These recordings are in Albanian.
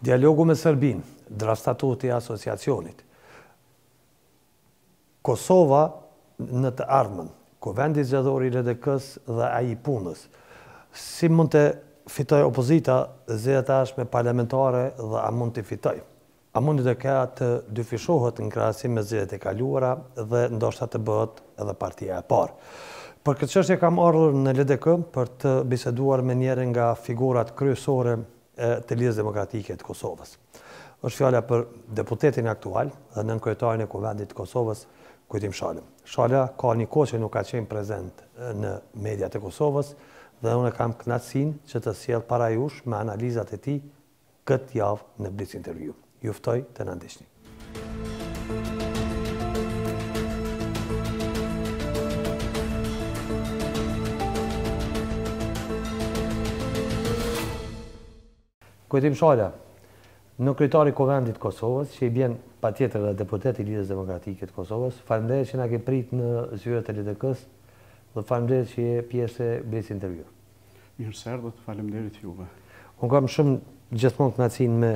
Dialogu me Serbinë, Draft-Statuti i Asociacionit, Kosova në të ardhmen, Kuvendi Zgjedhor i LDK-së dhe ai i punës, Si mund të fitojë opozita zgjedhjet e ardhshme parlamentare dhe a mund t'i fitojë? A mund LDK-ja të dyfishohet në krahasim me zgjedhjet e kaluara dhe ndoshta të bëhet edhe partia e parë? Për këtë çështje kam ardhur në LDK për të biseduar me njërin nga figurat kryesore të Lidhjes Demokratike të Kosovës. Është fjala për deputetin aktual dhe nënkryetarin e Kuvendit të Kosovës, Kujtim Shalën. Shala ka një kohë që nuk ka qenë prezent në mediat e Kosovës dhe unë kam kënaqësinë që ta sjell para jush me analizat e tij këtë javë në Blic Intervju. Ju ftoj të na ndiqni. Kujtim Shala, nënkryetar i Kuvendit të Kosovës, që i bjen patjetër dhe deputet i Lidhjes Demokratike të Kosovës, faleminderit që na ke prit në zyrat e LDK-së dhe faleminderit që je pjesë e Blic Intervju. Mirë se erdhët, faleminderit juve. Unë kam shumë gjithmonë kënaqësinë me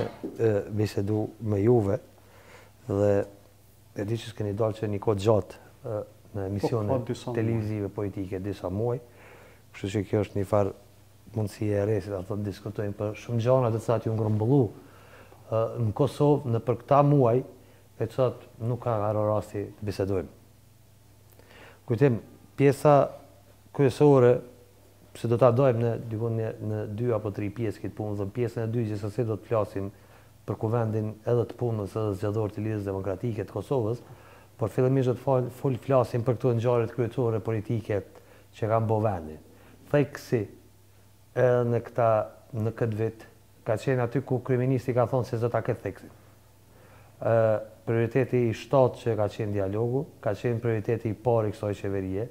bisedu me juve dhe e di që s'keni dalë që një kohë të gjatë në emisione po, televizive politike disa muaj, kështu që kjo është një farë mundësi e re, si të thotë, diskutojmë për shumë gjana të cilat janë grumbullu në Kosovë nëpër këta muaj, të cilat nuk ka ra rasti të bisedojmë. Kujtim, pjesa kryesore, se do ta ndajmë në diku në në dy apo tri pjesë këtë punë, dhe pjesën e dytë gjithsesi do të flasim për Kuvendin edhe të punës edhe zgjedhor të Lidhjes Demokratike të Kosovës, por fillimisht do të fal fol flasim për këto ngjarjet kryesore politike që kanë bo vendin. Theksi edhe në këta në këtë vit ka qenë aty ku kryeministri ka thonë se s'do ta ketë theksin. Prioriteti i shtatë që ka qenë dialogu, ka qenë prioriteti i parë i kësaj qeverie,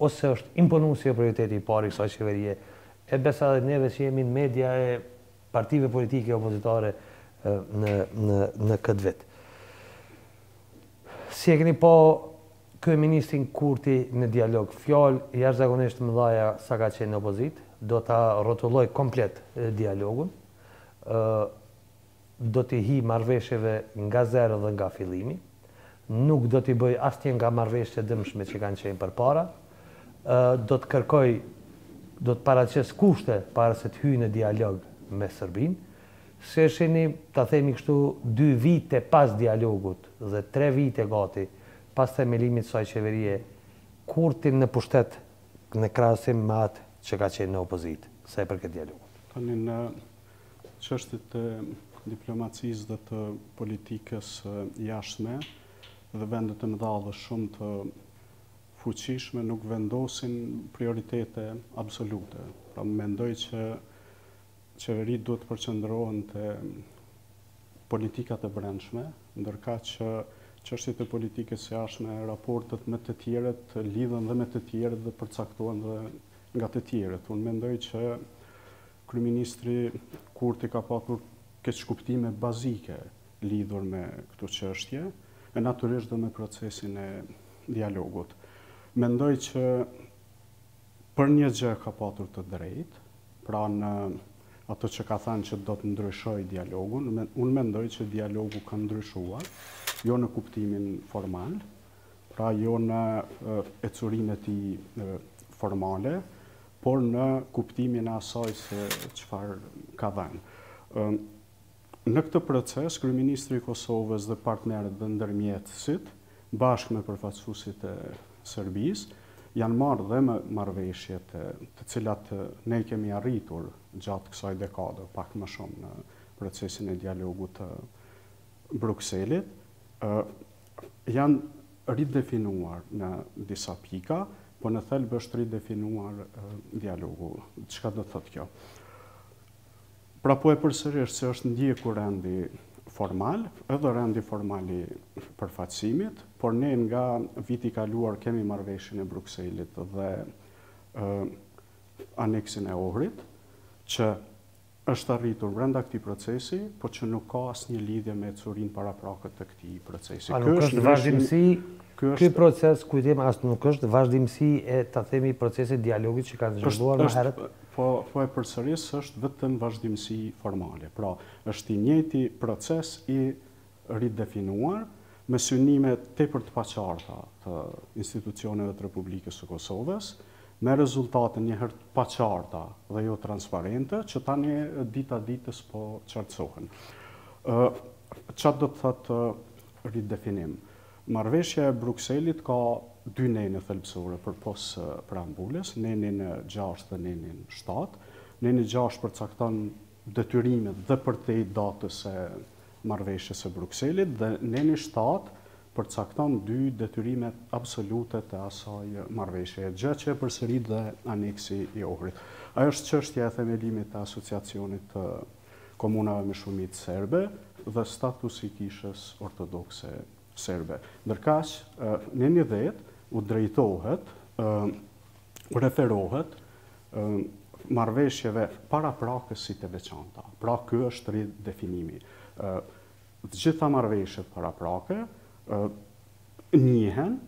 ose është imponu si prioriteti i parë i kësaj qeverie, e besa edhe neve që jemi në media e partive politike opozitare në në në këtë vit. Si e keni pa kryeministrin Kurti në dialog, fjalë jashtëzakonisht të mëdha sa ka qenë në opozitë, do ta rrotulloj komplet dialogun, do t'i hijë marrëveshjeve nga zero dhe nga fillimi, nuk do t'i bëjë asnjë nga marrëveshjet e dëmshme që kanë qenë përpara, do të kërkojë, do të paraqesë kushte para se të hyjë në dialog me Serbinë. Si e shihni, ta themi kështu, dy vite pas dialogut dhe tre vite gati pas themelimit të kësaj qeverie, Kurtin në pushtet në krahasim me atë që ka qenë në opozitë, sa i përket dialogut. Tani në Çështjet e diplomacisë dhe të politikës së jashtme dhe vendet e mëdha dhe shumë të fuqishme nuk vendosin prioritete absolute. Pra mendoj që qeveritë duhet të përqendrohen te politikat e brendshme, ndërkaq që çështjet e politikës së jashtme, raportet me të tjerët lidhen dhe me të tjerët dhe përcaktohen dhe nga të tjerët. Unë mendoj që Kryeministri Kurti ka patur keqkuptime bazike lidhur me këto çështje e natyrisht dhe me procesin e dialogut. Mendoj që për një gjë ka patur të drejtë, pra në ato që ka thanë që do të ndryshojë dialogun, unë mendoj që dialogu ka ndryshuar, jo në kuptimin formal, pra jo në ecurinë e tij formale, por në kuptimin e asaj se çfarë ka dhënë. Në këtë proces, kryeministri i Kosovës dhe partnerët dhe ndërmjetësit, bashkë me përfaqësuesit e Serbisë, janë marrë dhe me marrëveshjet të cilat ne kemi arritur gjatë kësaj dekade, pak më shumë në procesin e dialogut të Brukselit, janë ridefinuar në disa pika, po në thelb është ridefinuar dialogu. Çka do të thotë kjo? Pra po e përsëris se është ndjekur rendi formal, edhe rendi formal i përfaqësimit, por ne nga viti i kaluar kemi marrëveshjen e Brukselit dhe aneksin e Ohrit, që është arritur brenda këtij procesi, po që nuk ka asnjë lidhje me ecurinë paraprake të këtij procesi. A nuk është vazhdimësi ky proces, Kujtim, a s'nuk është vazhdimësi e, ta themi, procesit të dialogut që kanë zhvilluar më herët? Po, po e përsëris, është vetëm vazhdimësi formale. Pra, është i njëjti proces i ridefinuar, me synime tepër të paqarta të institucioneve të Republikës së Kosovës, me rezultate njëherit të paqarta dhe jo transparente, që tani dita ditës po qartësohen. Çka do të thotë ridefinim? Marrëveshja e Brukselit ka dy nene thelbësore përpos preambulës, nenin gjashtë dhe nenin shtatë. Neni gjashtë përcakton detyrimet dhe përtej datës së Marrëveshjes së Brukselit dhe neni shtatë përcakton dy detyrime absolute të asaj marrëveshje, gjë që e përsërit dhe Aneksi i Ohrit. Ajo është çështja e themelimit të Asociacionit të Komunave me Shumicë Serbe dhe statusi i Kishës Ortodokse serbe. Ndërkaq, Neni Dhjetë u drejtohet, u referohet marrëveshjeve paraprake si të veçanta. Pra, ky është ridefinimi. Të gjitha marrëveshjet paraprake njihen,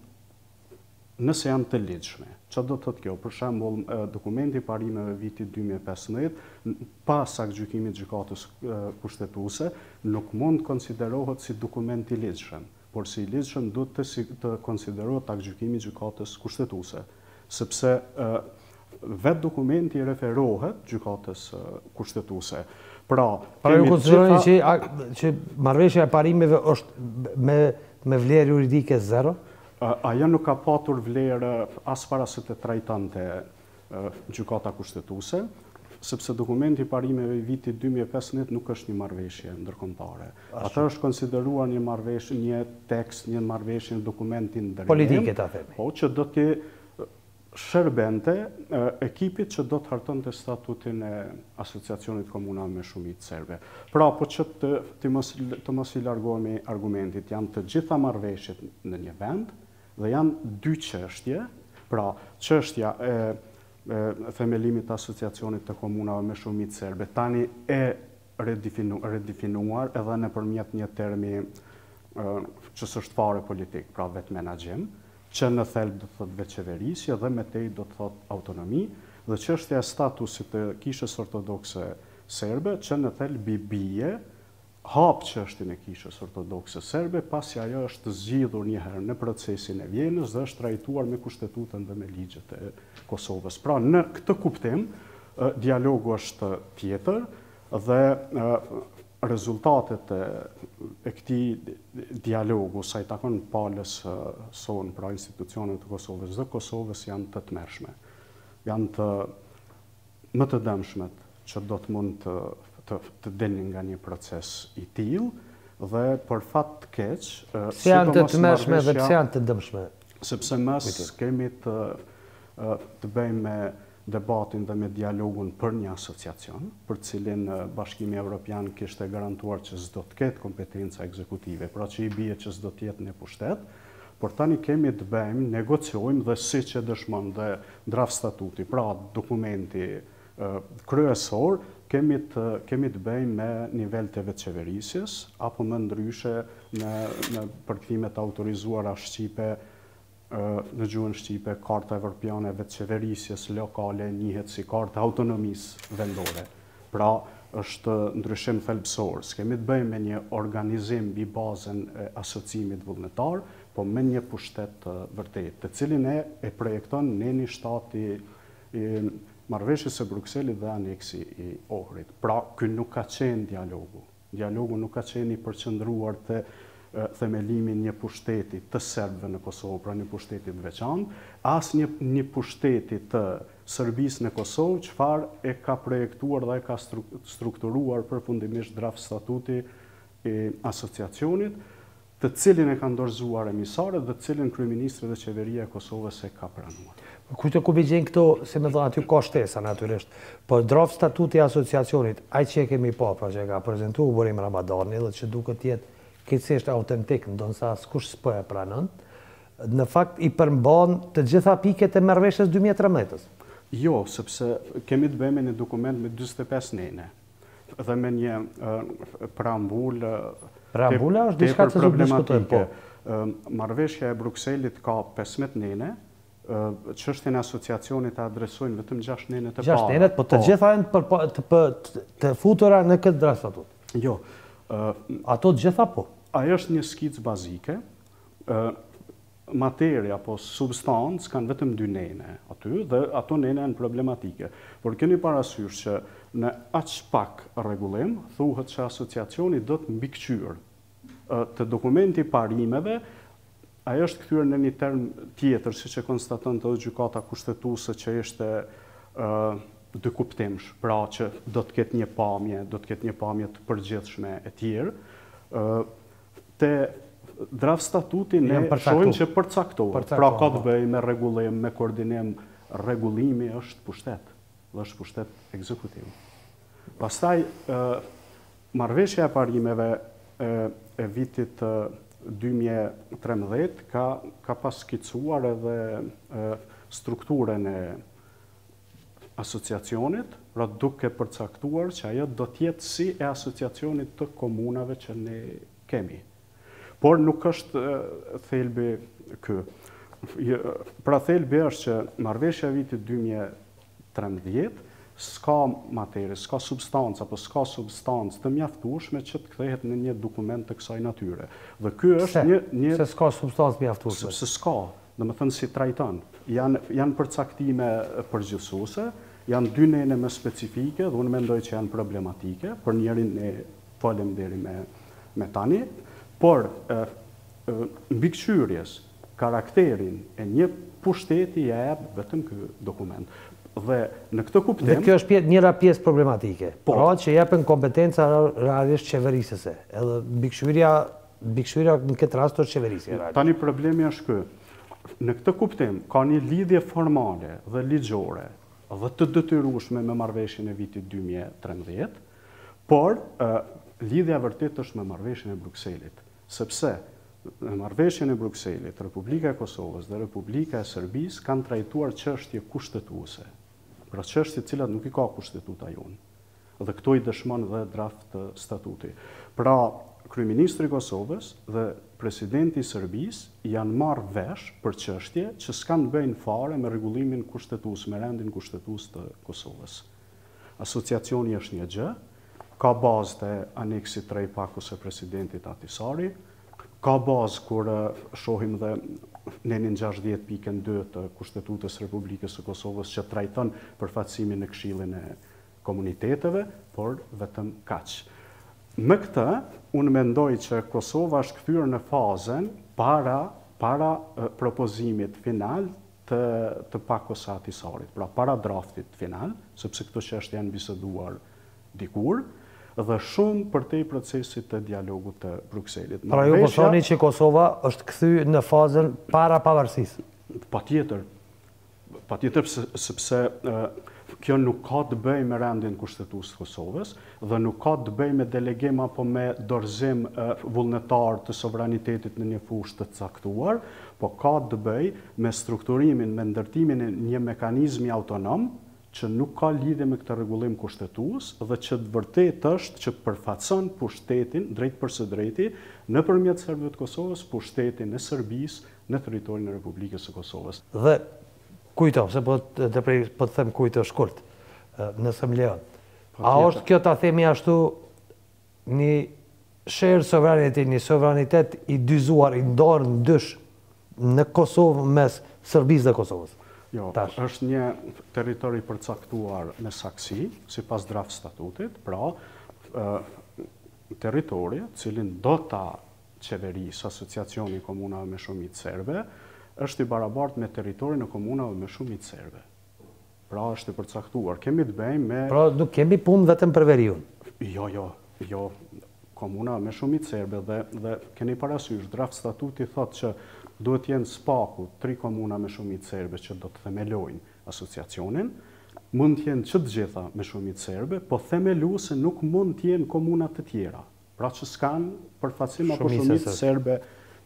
nëse janë të ligjshme. Çfarë do të thotë kjo? Për shembull, dokumenti i parimeve vitit dy mijë e pesëmbëdhjetë, pas aktgjykimit të Gjykatës Kushtetuese, nuk mund të konsiderohet si dokument i ligjshëm, por si i ligjshëm duhet të konsiderohet aktgjykimi i Gjykatës Kushtetuese, sepse vetë dokumenti i referohet Gjykatës Kushtetuese. Pra, pra ju konsideroni që që marrëveshja e parimeve është me me vlerë juridike zero? Ajo nuk ka patur vlerë as para se të trajtonte Gjykata Kushtetuese, sepse dokumenti i parimeve i vitit dy mijë e pesëmbëdhjetë nuk është një marrëveshje ndërkombëtare. Ajo është konsideruar një marrëveshje, një tekst, një marrëveshje, një dokument i ndërmjetëm, po që do të shërbente ekipit që do të hartonte statutin e Asociacionit Komunave me Shumicë Serbe. Pra, po që të mos i largohemi argumentit, janë të gjitha marrëveshjet në një vend dhe janë dy çështje, pra, çështja e themelimit të Asociacionit të Komunave me Shumicë Serbe, tani e ridefinuar edhe nëpërmjet një termi që s'është fare politik, pra vetëmenaxhim, që në thelb do të thotë vetëqeverisje dhe me tej do të thotë autonomi, dhe çështja e statusit të Kishës Ortodokse Serbe që në thelb i bie, hap çështjen e Kishës Ortodokse Serbe, pasi ajo është zgjidhur një herë në Procesin e Vjenës dhe është trajtuar me Kushtetutën dhe me ligjet e Kosovës. Pra në këtë kuptim, Dialogu është tjetër dhe rezultatet e këtij dialogu, sa i takon palës sonë, pra institucioneve të Kosovës dhe Kosovës janë të tmerrshme. Janë të më të dëmshmet që do të mund të të dilnin nga një proces i tillë dhe për fat të keq, Pse janë të tmerrshme dhe pse janë të dëmshme? Sepse më s'kemi të të bëjmë me debatin dhe me dialogun për një asociacion, për të cilin Bashkimi Evropian kishte garantuar që s'do të ketë kompetenca ekzekutive, pra që i bie që s'do të jetë një pushtet, por tani kemi të bëjmë, negociojmë dhe siç e dëshmon dhe draft statuti, pra dokumenti kryesor, kemi të kemi të bëjmë me nivel të vetëqeverisjes, apo më ndryshe në përkthimet e autorizuara shqipe Në gjuhën shqipe, Karta Evropiane e Vetëqeverisjes Lokale njihet si Kartë e Autonomisë Vendore. Pra, është ndryshim thelbësor. S'kemi të bëjmë me një organizim mbi bazën e asociimit vullnetar, po me një pushtet të vërtetë, të cilin e e projekton neni shtatë i i Marrëveshjes së Brukselit dhe aneksi i Ohrit. Pra, ky nuk ka qenë dialogu. Dialogu nuk ka qenë i përqendruar te themelimi një pushteti të serbëve në Kosovë, pra një pushteti të veçantë, as një një pushteti të Serbisë në Kosovë, çfarë e ka projektuar dhe e ka strukturuar përfundimisht draft-statuti i Asociacionit, të cilin e kanë dorëzuar emisarët dhe të cilin kryeministri dhe Qeveria e Kosovës e ka pranuar. Po kush do ku i gjen këto, si me thënë aty ka shtesa natyrisht, po draft statuti i Asociacionit, ai që e kemi pa, pra që e ka prezantu Burim Ramadani dhe që duket të jetë krejtësisht autentik, ndonëse askush s'po e pranon, në fakt i përmban të gjitha pikët e Marrëveshjes dy mijë e trembëdhjetë-ës. Jo, sepse kemi të bëjë me një dokument me dyzet e pesë nene. dhe me një preambulë Preambula është diçka që s'po diskutojmë, po. Marrëveshja e Brukselit ka 15 nene, çështjen e asociacionit e adresojnë vetëm 6 nenet e para. 6 nenet, po të po. gjitha janë të futura në këtë draft statut. Jo. Ato të gjitha po. Ajo është një skicë bazike, materi apo substancë kanë vetëm dy nene aty dhe ato nene janë problematike. Por keni parasysh që në aq pak rregullim thuhet se asociacioni do të mbikëqyrë. Te dokumenti i parimeve ai është kthyer në një term tjetër, siç e konstatonte edhe Gjykata Kushtetuese që ishte dykuptimsh, pra që do të ketë një pamje, do të ketë një pamje të përgjithshme etj. Te draft statuti ne shohim që përcaktohet. Pra ka të bëjë me rregullim, me koordinim, rregullimi është pushtet dhe është pushtet ekzekutiv. Pastaj marrëveshja e parimeve e vitit 2013 ka ka pas skicuar edhe strukturën e Asociacionit, pra duke përcaktuar që ajo do të jetë si e Asociacionit të Komunave që ne kemi. Por nuk është thelbi ky. Pra thelbi është që marrëveshja e vitit 2013 s'ka materi, s'ka substancë, apo s'ka substancë të mjaftueshme që të kthehet në një dokument të kësaj natyre. Dhe ky është një... Pse? Pse s'ka substancë mjaftueshme? Sepse s'ka. Domethënë si trajton. Janë janë përcaktime përgjithësuese, janë dy nene më specifike dhe unë mendoj që janë problematike, për njërin ne folëm deri më tani, por mbikëqyrjes karakterin e një pushteti ja jep vetëm ky dokument. Dhe në këtë kuptim Dhe kjo është njëra pjesë problematike. Po. Pra që jepen kompetenca realisht qeverisëse, edhe mbikëqyrja Mbikëqyrja në këtë rast është qeverisje. Tani problemi është ky, në këtë kuptim ka një lidhje formale dhe ligjore dhe të detyrueshme me marrëveshjen e vitit dy mijë e trembëdhjetë, por lidhja e vërtetë është me marrëveshjen e Brukselit, sepse me marrëveshjen e Brukselit Republika e Kosovës dhe Republika e Serbisë kanë trajtuar çështje kushtetuese, pra çështje të cilat nuk i ka Kushtetuta jonë. Dhe këto i dëshmon dhe draft statuti. Pra, kryeministri i Kosovës dhe presidenti i Serbisë janë marrë vesh për çështje që s'kanë të bëjnë fare me rregullimin kushtetues, me rendin kushtetues të Kosovës. Asociacioni është një gjë, ka bazë te aneksi tre i pakos së presidentit Ahtisari, Ka bazë kur shohim dhe nenin gjashtëdhjetë pikën dy të Kushtetutës së Republikës së Kosovës që trajton përfaqësimin në Këshillin e Komuniteteve, por vetëm kaq. Me këtë, unë mendoj që Kosova është kthyer në fazën para para propozimit final të të Pakos së Ahtisarit, pra para draftit final, sepse këto çështje janë biseduar dikur, dhe shumë përtej procesit të dialogut të Brukselit. Pra ju po thoni që Kosova është kthy në fazën para pavarësisë? Patjetër. Patjetër sepse kjo nuk ka të bëjë me rendin kushtetues të Kosovës dhe nuk ka të bëjë me delegim apo me dorëzim vullnetar të sovranitetit në një fushë të caktuar, po ka të bëjë me strukturimin, me ndërtimin e një mekanizmi autonom, që nuk ka lidhje me këtë rregullim kushtetues dhe që e vërteta është që përfaqëson pushtetin drejtpërsëdrejti nëpërmjet serbëve të Kosovës, pushtetin e Serbisë në territorin e Republikës së Kosovës. Dhe kujto, se po ndërprej, po të them kujto shkurt, nëse më lejon. A është kjo ta themi ashtu Një share sovraniteti, një sovranitet i dyzuar, i ndarë në dysh në Kosovë mes Serbisë dhe Kosovës. Jo, është një territor i përcaktuar me saksi, sipas draft statutit, pra territori, të cilin do ta qeverisë Asociacioni i Komunave me Shumicë Serbe, është i barabartë me territorin e komunave me shumicë serbe. Pra është i përcaktuar. Kemi të bëjmë me... Pra nuk kemi punë vetëm për veriun. Jo, jo, jo. Komuna me shumicë serbe dhe keni parasysh, draft statuti thotë që duhet të jenë së paku tri komuna me shumicë serbe që do të themelojnë asociacionin, mund të jenë që të gjitha me shumicë serbe, po themeluese nuk mund të jenë komuna të tjera. pra që s'kanë përfaqësim apo shumicë serbe,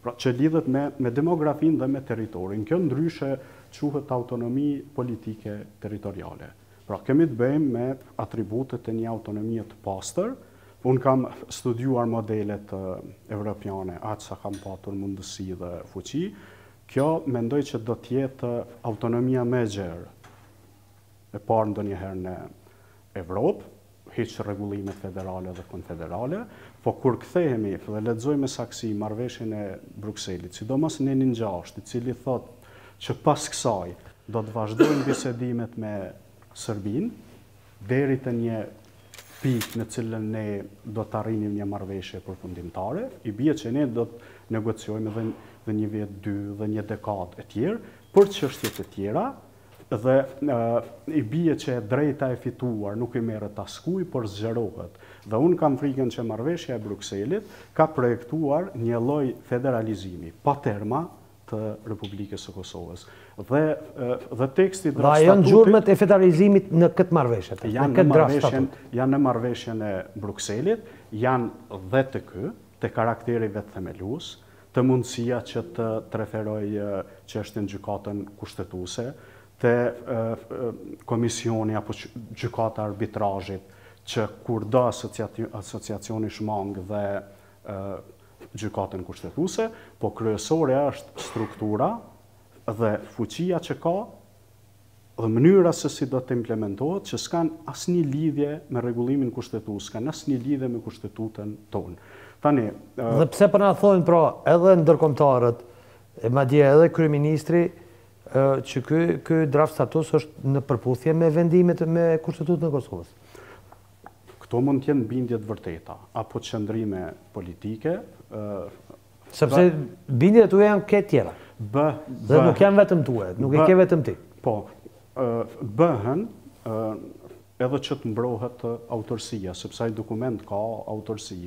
pra që lidhet me me demografinë dhe me territorin. Kjo ndryshe quhet autonomi politike territoriale. Pra kemi të bëjmë me atributet e një autonomie të pastër. Unë kam studiuar modelet evropiane, aq sa kam patur mundësi dhe fuqi. Kjo mendoj që do të jetë autonomia më e gjerë e parë ndonjëherë në Evropë. heq rregullimet federale dhe konfederale, po kur kthehemi dhe lexojmë me saktësi marrëveshjen e Brukselit, sidomos nenin gjashtë, i cili thotë që pas kësaj do të vazhdojmë bisedimet me Serbinë, deri te një pikë në cilën ne do të arrinim një marrëveshje përfundimtare, i bie që ne do të negociojmë dhe një vit, dy, dhe një dekadë e tjerë, për çështjet e tjera, Dhe i bie që e drejta e fituar nuk i merret askujt, por zgjerohet. Dhe unë kam frikën që marrëveshja e Brukselit ka projektuar një lloj federalizimi pa terma të Republikës së Kosovës. Dhe dhe teksti i draft statutit. Ku janë gjurmët e federalizimit në këtë marrëveshje. Janë në marrëveshjen, janë në marrëveshjen e Brukselit, janë dhe te ky, te karakteri vetëthemelues, te mundësia që të referojë çështjen Gjykatën Kushtetuese, te Komisioni apo Gjykata e Arbitrazhit, që kur do Asociacioni shmang dhe Gjykatën Kushtetuese, po kryesore është struktura dhe fuqia që ka, dhe mënyra se si do të implementohet që s'kanë asnjë lidhje me rregullimin kushtetues, s'kanë asnjë lidhje me kushtetutën tonë. Tani. Dhe pse po na thonë pra edhe ndërkombëtarët e madje edhe kryeministri që ky ky draft status është në përputhje me vendimet me Kushtetutën e Kosovës? Këto mund të jenë bindje të vërteta apo qëndrime politike, Sepse bindjet e tua janë krejt tjera. Bë, dhe nuk janë vetëm tua, nuk e ke vetëm ti. Po, bëhen edhe që të mbrohet autorësia, sepse ai dokument ka autorësi,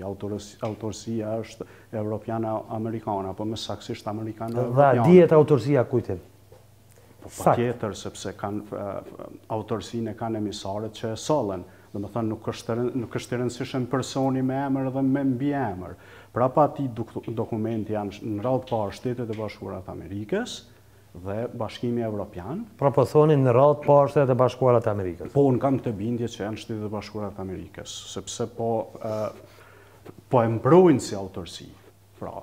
autorësia është evropiano-amerikane, apo më saktësisht amerikano-evropiane. Dhe a dihet autorësia, Kujtim? Po patjetër sepse autorësinë e kanë emisarët që e sollën. Domethënë nuk është nuk është i rëndësishëm personi me emër dhe me mbiemër. Prapa atij dokumenti janë në radhë të parë Shtetet e Bashkuara të Amerikës dhe Bashkimi Evropian. Pra po thoni në radhë të parë Shtetet e Bashkuara të Amerikës? Po unë kam këtë bindje që janë Shtetet e Bashkuara të Amerikës, sepse po po e mbrojnë si autorësi. Pra,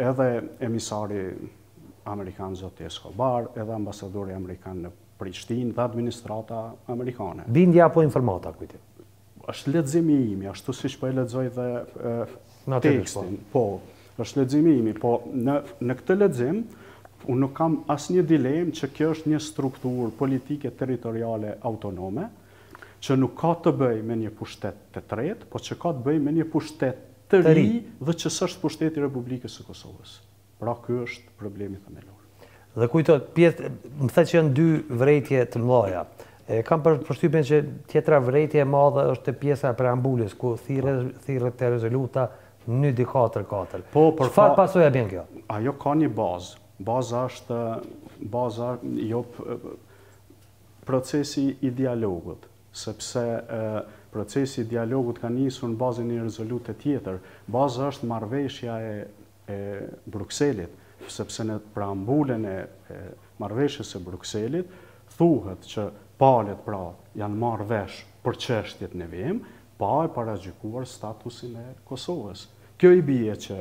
edhe emisari amerikan zoti Escobar, edhe ambasadori amerikan në Prishtinë dhe administrata amerikane. Bindja apo informata, kujti? është leximi imi, ashtu siç po e lexoj dhe po. tekstin. Po, është leximi imi, po në, në këtë lexim, unë nuk kam asnjë dilemë që kjo është një strukturë politike territoriale autonome. që nuk ka të bëjë me një pushtet të tretë, po që ka të bëjë me një pushtet të ri dhe që s'është pushtet i Republikës së Kosovës. Pra ky është problemi themelor. Dhe kujto, pjesë, më thatë që janë dy vërejtje të mëdha. E kam përshtypjen që tjetra vërejtje e madhe është te pjesa e preambulës ku thirret te rezoluta një dy katër katër. Po, por çfarë pasoja bjen kjo? Ajo ka një bazë. Baza është baza jo Procesi i dialogut, sepse procesi i dialogut ka nisur në bazën e një rezolute tjetër. Baza është marrëveshja e Brukselit, sepse në preambulën e marrëveshjes së Brukselit thuhet që palët pra janë marrë vesh për çështjet në vijim, pa e paragjykuar statusin e Kosovës. Kjo i bie që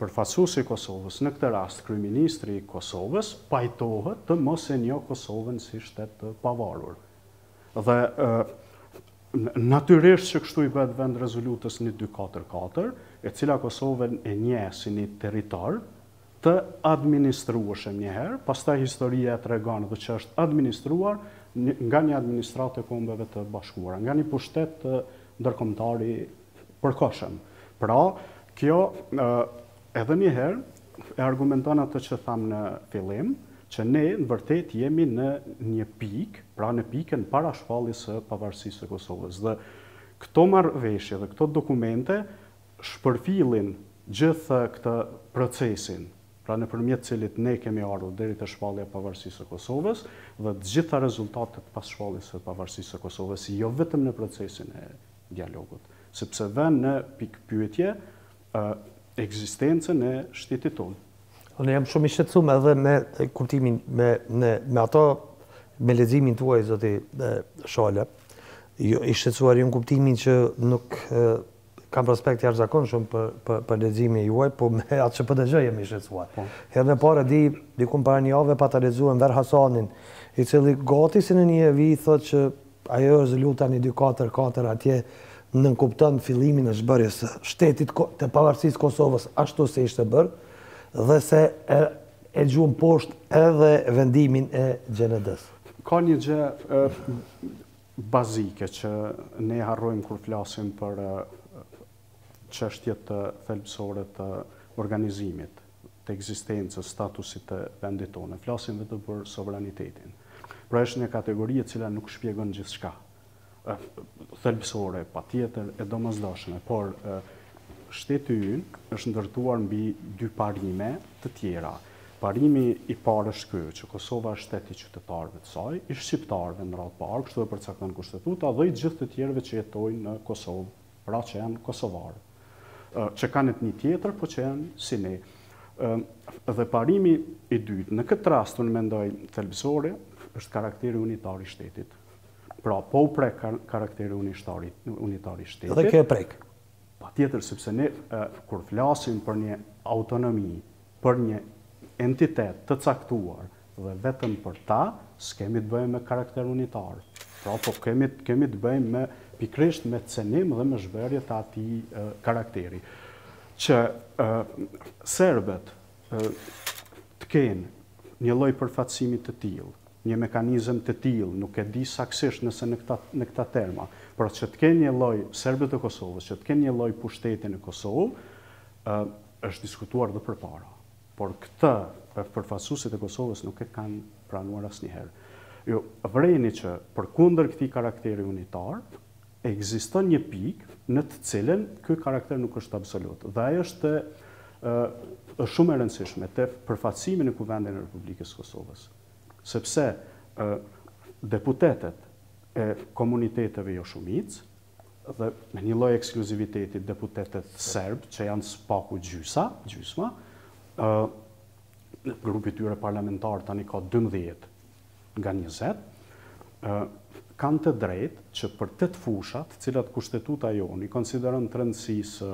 përfaqësuesi i Kosovës, në këtë rast kryeministri i Kosovës, pajtohet të mos e njohë Kosovën si shtet të pavarur. Dhe natyrisht që kështu i bëhet vend rezolutës një dy katër katër, e cila Kosovën e njeh si një territor, të administrueshëm njëherë, pastaj historia e tregon dhe që është administruar nga një administratë e Kombeve të Bashkuara, nga një pushtet ndërkombëtar i përkohshëm. Pra, kjo edhe një herë e argumenton atë që thamë në fillim, që ne në vërtetë jemi në një pikë, pra në pikën para shpalljes së pavarësisë së Kosovës. Dhe këto marrëveshje dhe këto dokumente shpërfillin gjithë këtë procesin, pra nëpërmjet të cilit ne kemi ardhur deri te shpallja e pavarësisë së Kosovës dhe të gjitha rezultatet pas shpalljes së pavarësisë së Kosovës, jo vetëm në procesin e dialogut, sepse vënë në pikëpyetje ekzistencën e shtetit tonë. Unë jam shumë i shqetësuar edhe me kuptimin, me, me, me ato, me leximin tuaj, zoti Shala. Jo, i shqetësuar jo në kuptimin që nuk Kam respekt të jashtëzakonshëm për për për leximin tuaj, po me atë që po dëgjoj jam i shqetësuar. Po. Herën e parë që e di, diku para një jave pata lexuar Enver Hasanin, i cili gati si në një vijë thotë që ajo rezoluta një dy katër katër atje nënkupton fillimin e zhbërjes së shtetit të pavarësisë së Kosovës ashtu si ishte bërë dhe se e e gjuan poshtë edhe vendimin e GJND-së. Ka një gjë bazike që ne harrojmë kur flasim për çështje të thelbësore të organizimit, të ekzistencës, statusit të vendit tonë. Ne flasim vetëm për sovranitetin. Pra është një kategori e cila nuk shpjegon gjithçka. Thelbësore, patjetër, e domosdoshme, por shteti ynë është ndërtuar mbi dy parime të tjera. Parimi i parë është ky, që Kosova është shtet i qytetarëve të saj, i shqiptarëve në radhë të parë, kështu e përcakton Kushtetuta, dhe i gjithë të tjerëve që jetojnë në Kosovë, pra që janë kosovarë, që kanë etni tjetër, po që janë si ne. Dhe parimi i dytë, në këtë rast unë mendoj thelbësore, është karakteri unitar i shtetit. Pra, po u prek karakteri unitar i shtetit. Dhe kjo e prek. Patjetër, sepse ne, kur flasim për një autonomi, për një entitet të caktuar dhe vetëm për ta, s'kemi të bëjmë me karakter unitar. Pra, po kemi, kemi të bëjmë me, pikërisht me cenim dhe me zhbërje të atij karakteri. Që serbët të kenë një lloj përfaqësimi të tillë, Një mekanizëm të tillë, nuk e di saktësisht nëse në këta në këta terma, por që të kenë një lloj serbët e Kosovës, që të kenë një lloj pushteti në Kosovë, ë është diskutuar dhe përpara. Por këtë përfaqësuesit e Kosovës nuk e kanë pranuar asnjëherë. Ju vëreni që përkundër këtij karakteri unitar, ekziston një pikë në të cilën ky karakter nuk është absolut. Dhe ajo është ë është shumë e rëndësishme te përfaqësimi në Kuvendin e Republikës së Kosovës. sepse deputetët e komuniteteve joshumicë, dhe me një lloj ekskluziviteti deputetët serbë që janë së paku gjysa, gjysma, grupi i tyre parlamentar tani ka dymbëdhjetë nga njëzet, kanë të drejtë që për tetë fusha, të cilat Kushtetuta jonë i konsideron të rëndësisë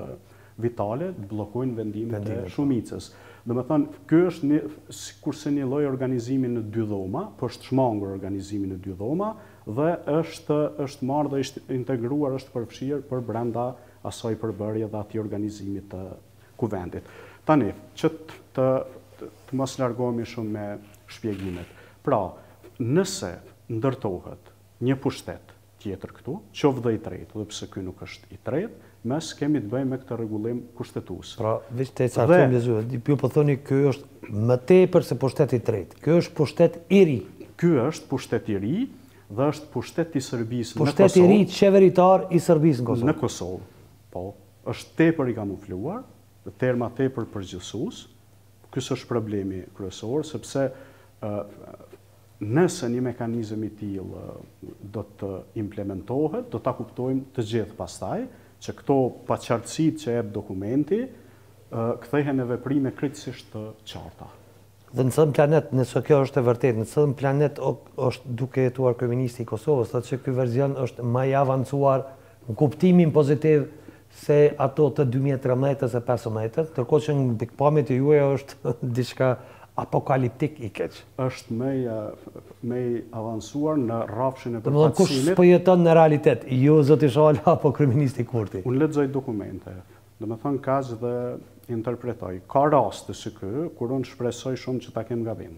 Vitale të bllokojnë vendimet e shumicës. Domethënë, ky është një, sikurse një lloj organizimi në dy dhoma, po është shmangur organizimi në dy dhoma dhe është është marrë dhe është integruar, është përfshirë përbrenda asaj përbërje dhe atij organizimi të Kuvendit. Tani, që të të mos largohemi shumë me shpjegimet. Pra, nëse ndërtohet një pushtet, tjetër këtu, qoftë dhe i tretë, dhe pse ky nuk është i tretë, se kemi të bëjmë me këtë rregullim kushtetues. Pra, veç ta saktësojmë,, ju po thoni ky është më tepër se pushtet i tretë. Ky është pushtet i ri. Ky është pushtet i ri dhe është pushtet i Serbisë në Kosovë. Pushtet i ri qeveritar i Serbisë në Kosovë. Në Kosovë, po. Është tepër i kamufluar, me terma tepër përgjithësues. Ky është problemi kryesor, sepse Nëse një mekanizëm i tillë do të implementohet, do ta kuptojmë të gjithë pastaj, që këto paqartësitë që jep dokumenti, kthehen në veprime krejtësisht të qarta. Dhe në cilin planet, nëse kjo është e vërtetë, në cilin planet është duke jetuar kryeministri i Kosovës? Thotë që ky version është ma i avancuar, në kuptimin pozitiv, se ato të dy mijë e trembëdhjetës e pesëmbëdhjetës, ndërkohë që në pikëpamjet e juaja është diçka apokaliptik i keq. Është më i më i avansuar në rrafshin e përfaqësimit. Domethënë kush po jeton në realitet, ju zoti Shala apo kryeministri Kurti? Unë lexoj dokumente, domethënë kaq dhe interpretoj. Ka raste si ky, kur unë shpresoj shumë që ta kem gabim.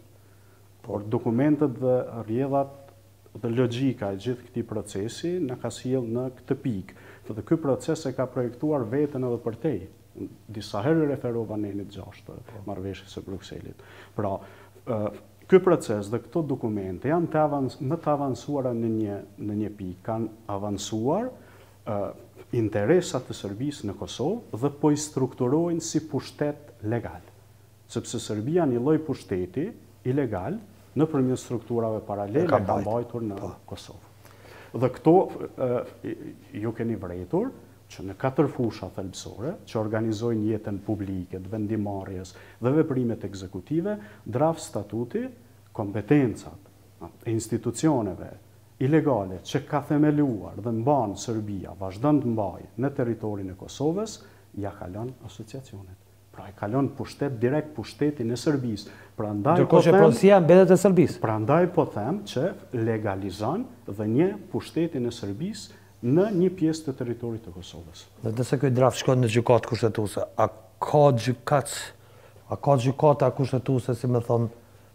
Por dokumentet dhe rrjedhat Dhe logjika e gjithë këtij procesi na ka sjellë në këtë pikë. Dhe ky proces e ka projektuar veten edhe përtej. Disa herë iu referova nenit gjashtë marrëveshjes së Brukselit. Pra, ky proces dhe këto dokumente janë të më të avansuara në një në një pikë. Kanë avansuar interesat e Serbisë në Kosovë dhe po i strukturojnë si pushtet legal. Sepse Serbia një lloj pushteti ilegal nëpërmjet strukturave paralele ka mbajtur në Kosovë. Dhe këto ju keni vërejtur që në katër fusha thelbësore, që organizojnë jetën publike, të vendimmarrjes dhe veprimet ekzekutive, draft statuti kompetencat e institucioneve ilegale që ka themeluar dhe mban Serbia, vazhdon të mbajë në territorin e Kosovës, ia kalon Asociacionit. Pra e kalon pushtet direkt pushtetin e Serbisë. Prandaj Ndërkohë po që them, pronësia mbetet e Serbisë. prandaj po them që legalizon dhe njeh pushtetin e Serbisë në një pjesë të territorit të Kosovës. Dhe nëse ky draft shkon në Gjykatë Kushtetuese, a ka gjykatë, a ka Gjykata Kushtetuese si me thonë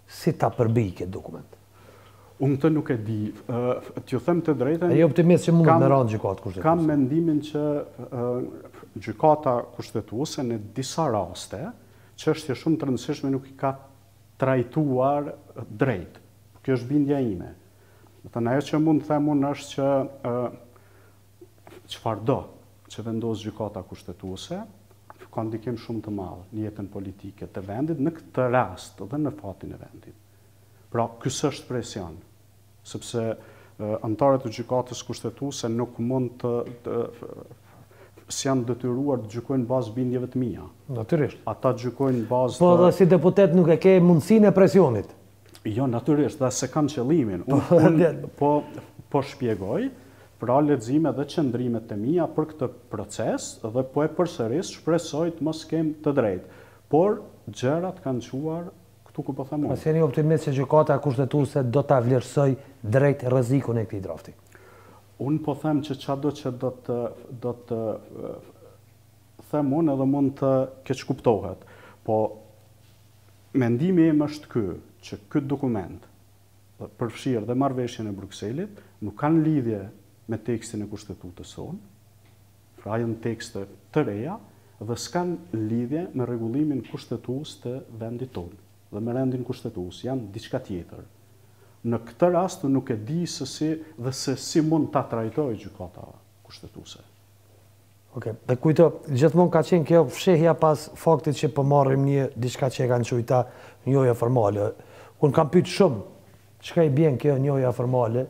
si ta përbijë këtë dokument? Unë këtë nuk e di. T'ju them të drejtën... A jeni optimist që mund me ra në gjykatë kushtetuese? Kam mendimin që gjykata kushtetuese në disa raste, çështje shumë të rëndësishme nuk i ka trajtuar drejt. Kjo është bindja ime. Domethënë, ajo që mund të them unë është që çfarëdo që vendos gjykata kushtetuese, ka ndikim shumë të madh në jetën politike të vendit në këtë rast dhe në fatin e vendit. Pra, ky s'është presion, sepse anëtarët e Gjykatës Kushtetuese nuk mund të s'janë detyruar të gjykojnë bazë bindjeve të mia. Natyrisht. Ata gjykojnë në bazë të Po dhe si deputet nuk e ke mundësinë e presionit. Jo, natyrisht, dhe s'e kam qëllimin. Unë po po shpjegoj pra leximet dhe qëndrimet e mia për këtë proces dhe po e përsëris, shpresoj të mos kem të drejtë. Por gjërat kanë çuar Këtu ku po them unë. A s'jeni optimist që Gjykata Kushtetuese do ta vlerësojë drejt rrezikun e këtij drafti. Unë po them që çado që do të do të them unë edhe mund të keqkuptohet, po mendimi im është ky, që ky dokument, përfshirë dhe marrëveshjen e Brukselit, nuk kanë lidhje me tekstin e Kushtetutës sonë, Pra janë tekste të reja dhe s'kanë lidhje me rregullimin kushtetues të vendit tonë dhe me rendin kushtetues, janë diçka tjetër. Në këtë rast nuk e di se si dhe se si mund ta trajtojë Gjykata Kushtetuese. Okej. Dhe kujto, gjithmonë ka qenë kjo fshehja pas faktit që po marrim një diçka që e kanë quajt njohje formale. Unë kam pyet shumë Çka i bjen kjo njohja formale?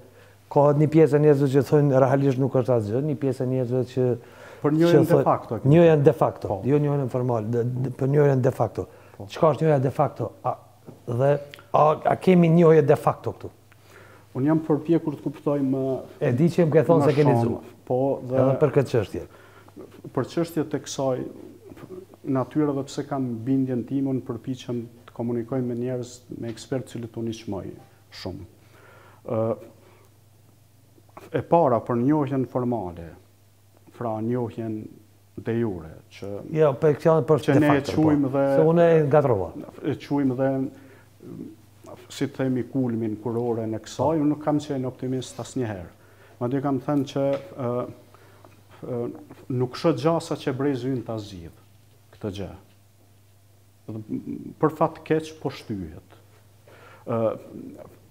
Ka edhe një pjesë e njerëzve që thonë realisht nuk është asgjë, një pjesë e njerëzve që Për njohjen de facto e keni. Njohjen de facto, jo njohjen formale, për njohjen de facto. Çka është njohja de facto? Dhe a kemi njohje de facto këtu? Unë jam përpjekur të kuptoj më shumë. E di që më ke thonë se ke lexu. Po, dhe edhe për këtë çështje. Për çështje të kësaj natyre edhe pse kam bindjen time, unë përpiqem të komunikoj me njerëz, me ekspertë të cilët unë i çmoj shumë. Ë e para për njohjen formale, pra njohjen de jure, që Jo, për këtë njohjen për de facto. Po. Quajmë dhe, se unë e ngatërrova. E quajmë dhe si të themi kulmin kurorën e kësaj, po. unë nuk kam qenë optimist asnjëherë. Madje kam thënë që ë nuk shoh gjasa që brezi ynë ta zgjidhë këtë gjë. Për fat të keq po shtyhet.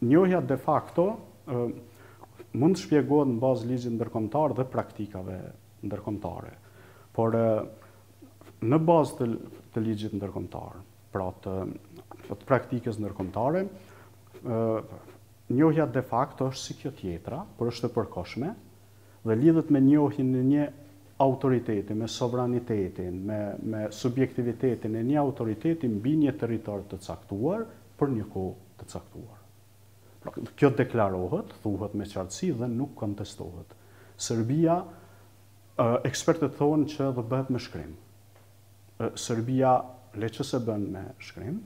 Njohja de facto mund të shpjegohet në bazë ligjit ndërkombëtar dhe praktikave ndërkombëtare. Por në bazë të, të ligjit ndërkombëtar, pra të, të praktikës ndërkombëtare, njohja de facto është si kjo tjetra, por është e përkohshme, dhe lidhet me njohjen e një autoriteti, me sovranitetin, me me subjektivitetin e një autoriteti mbi një territor të caktuar për një kohë të caktuar. Pra, kjo deklarohet, thuhet me qartësi dhe nuk kontestohet. Serbia, ekspertët thonë që dhe bëhet me shkrim. Serbia le që s'e bën me shkrim,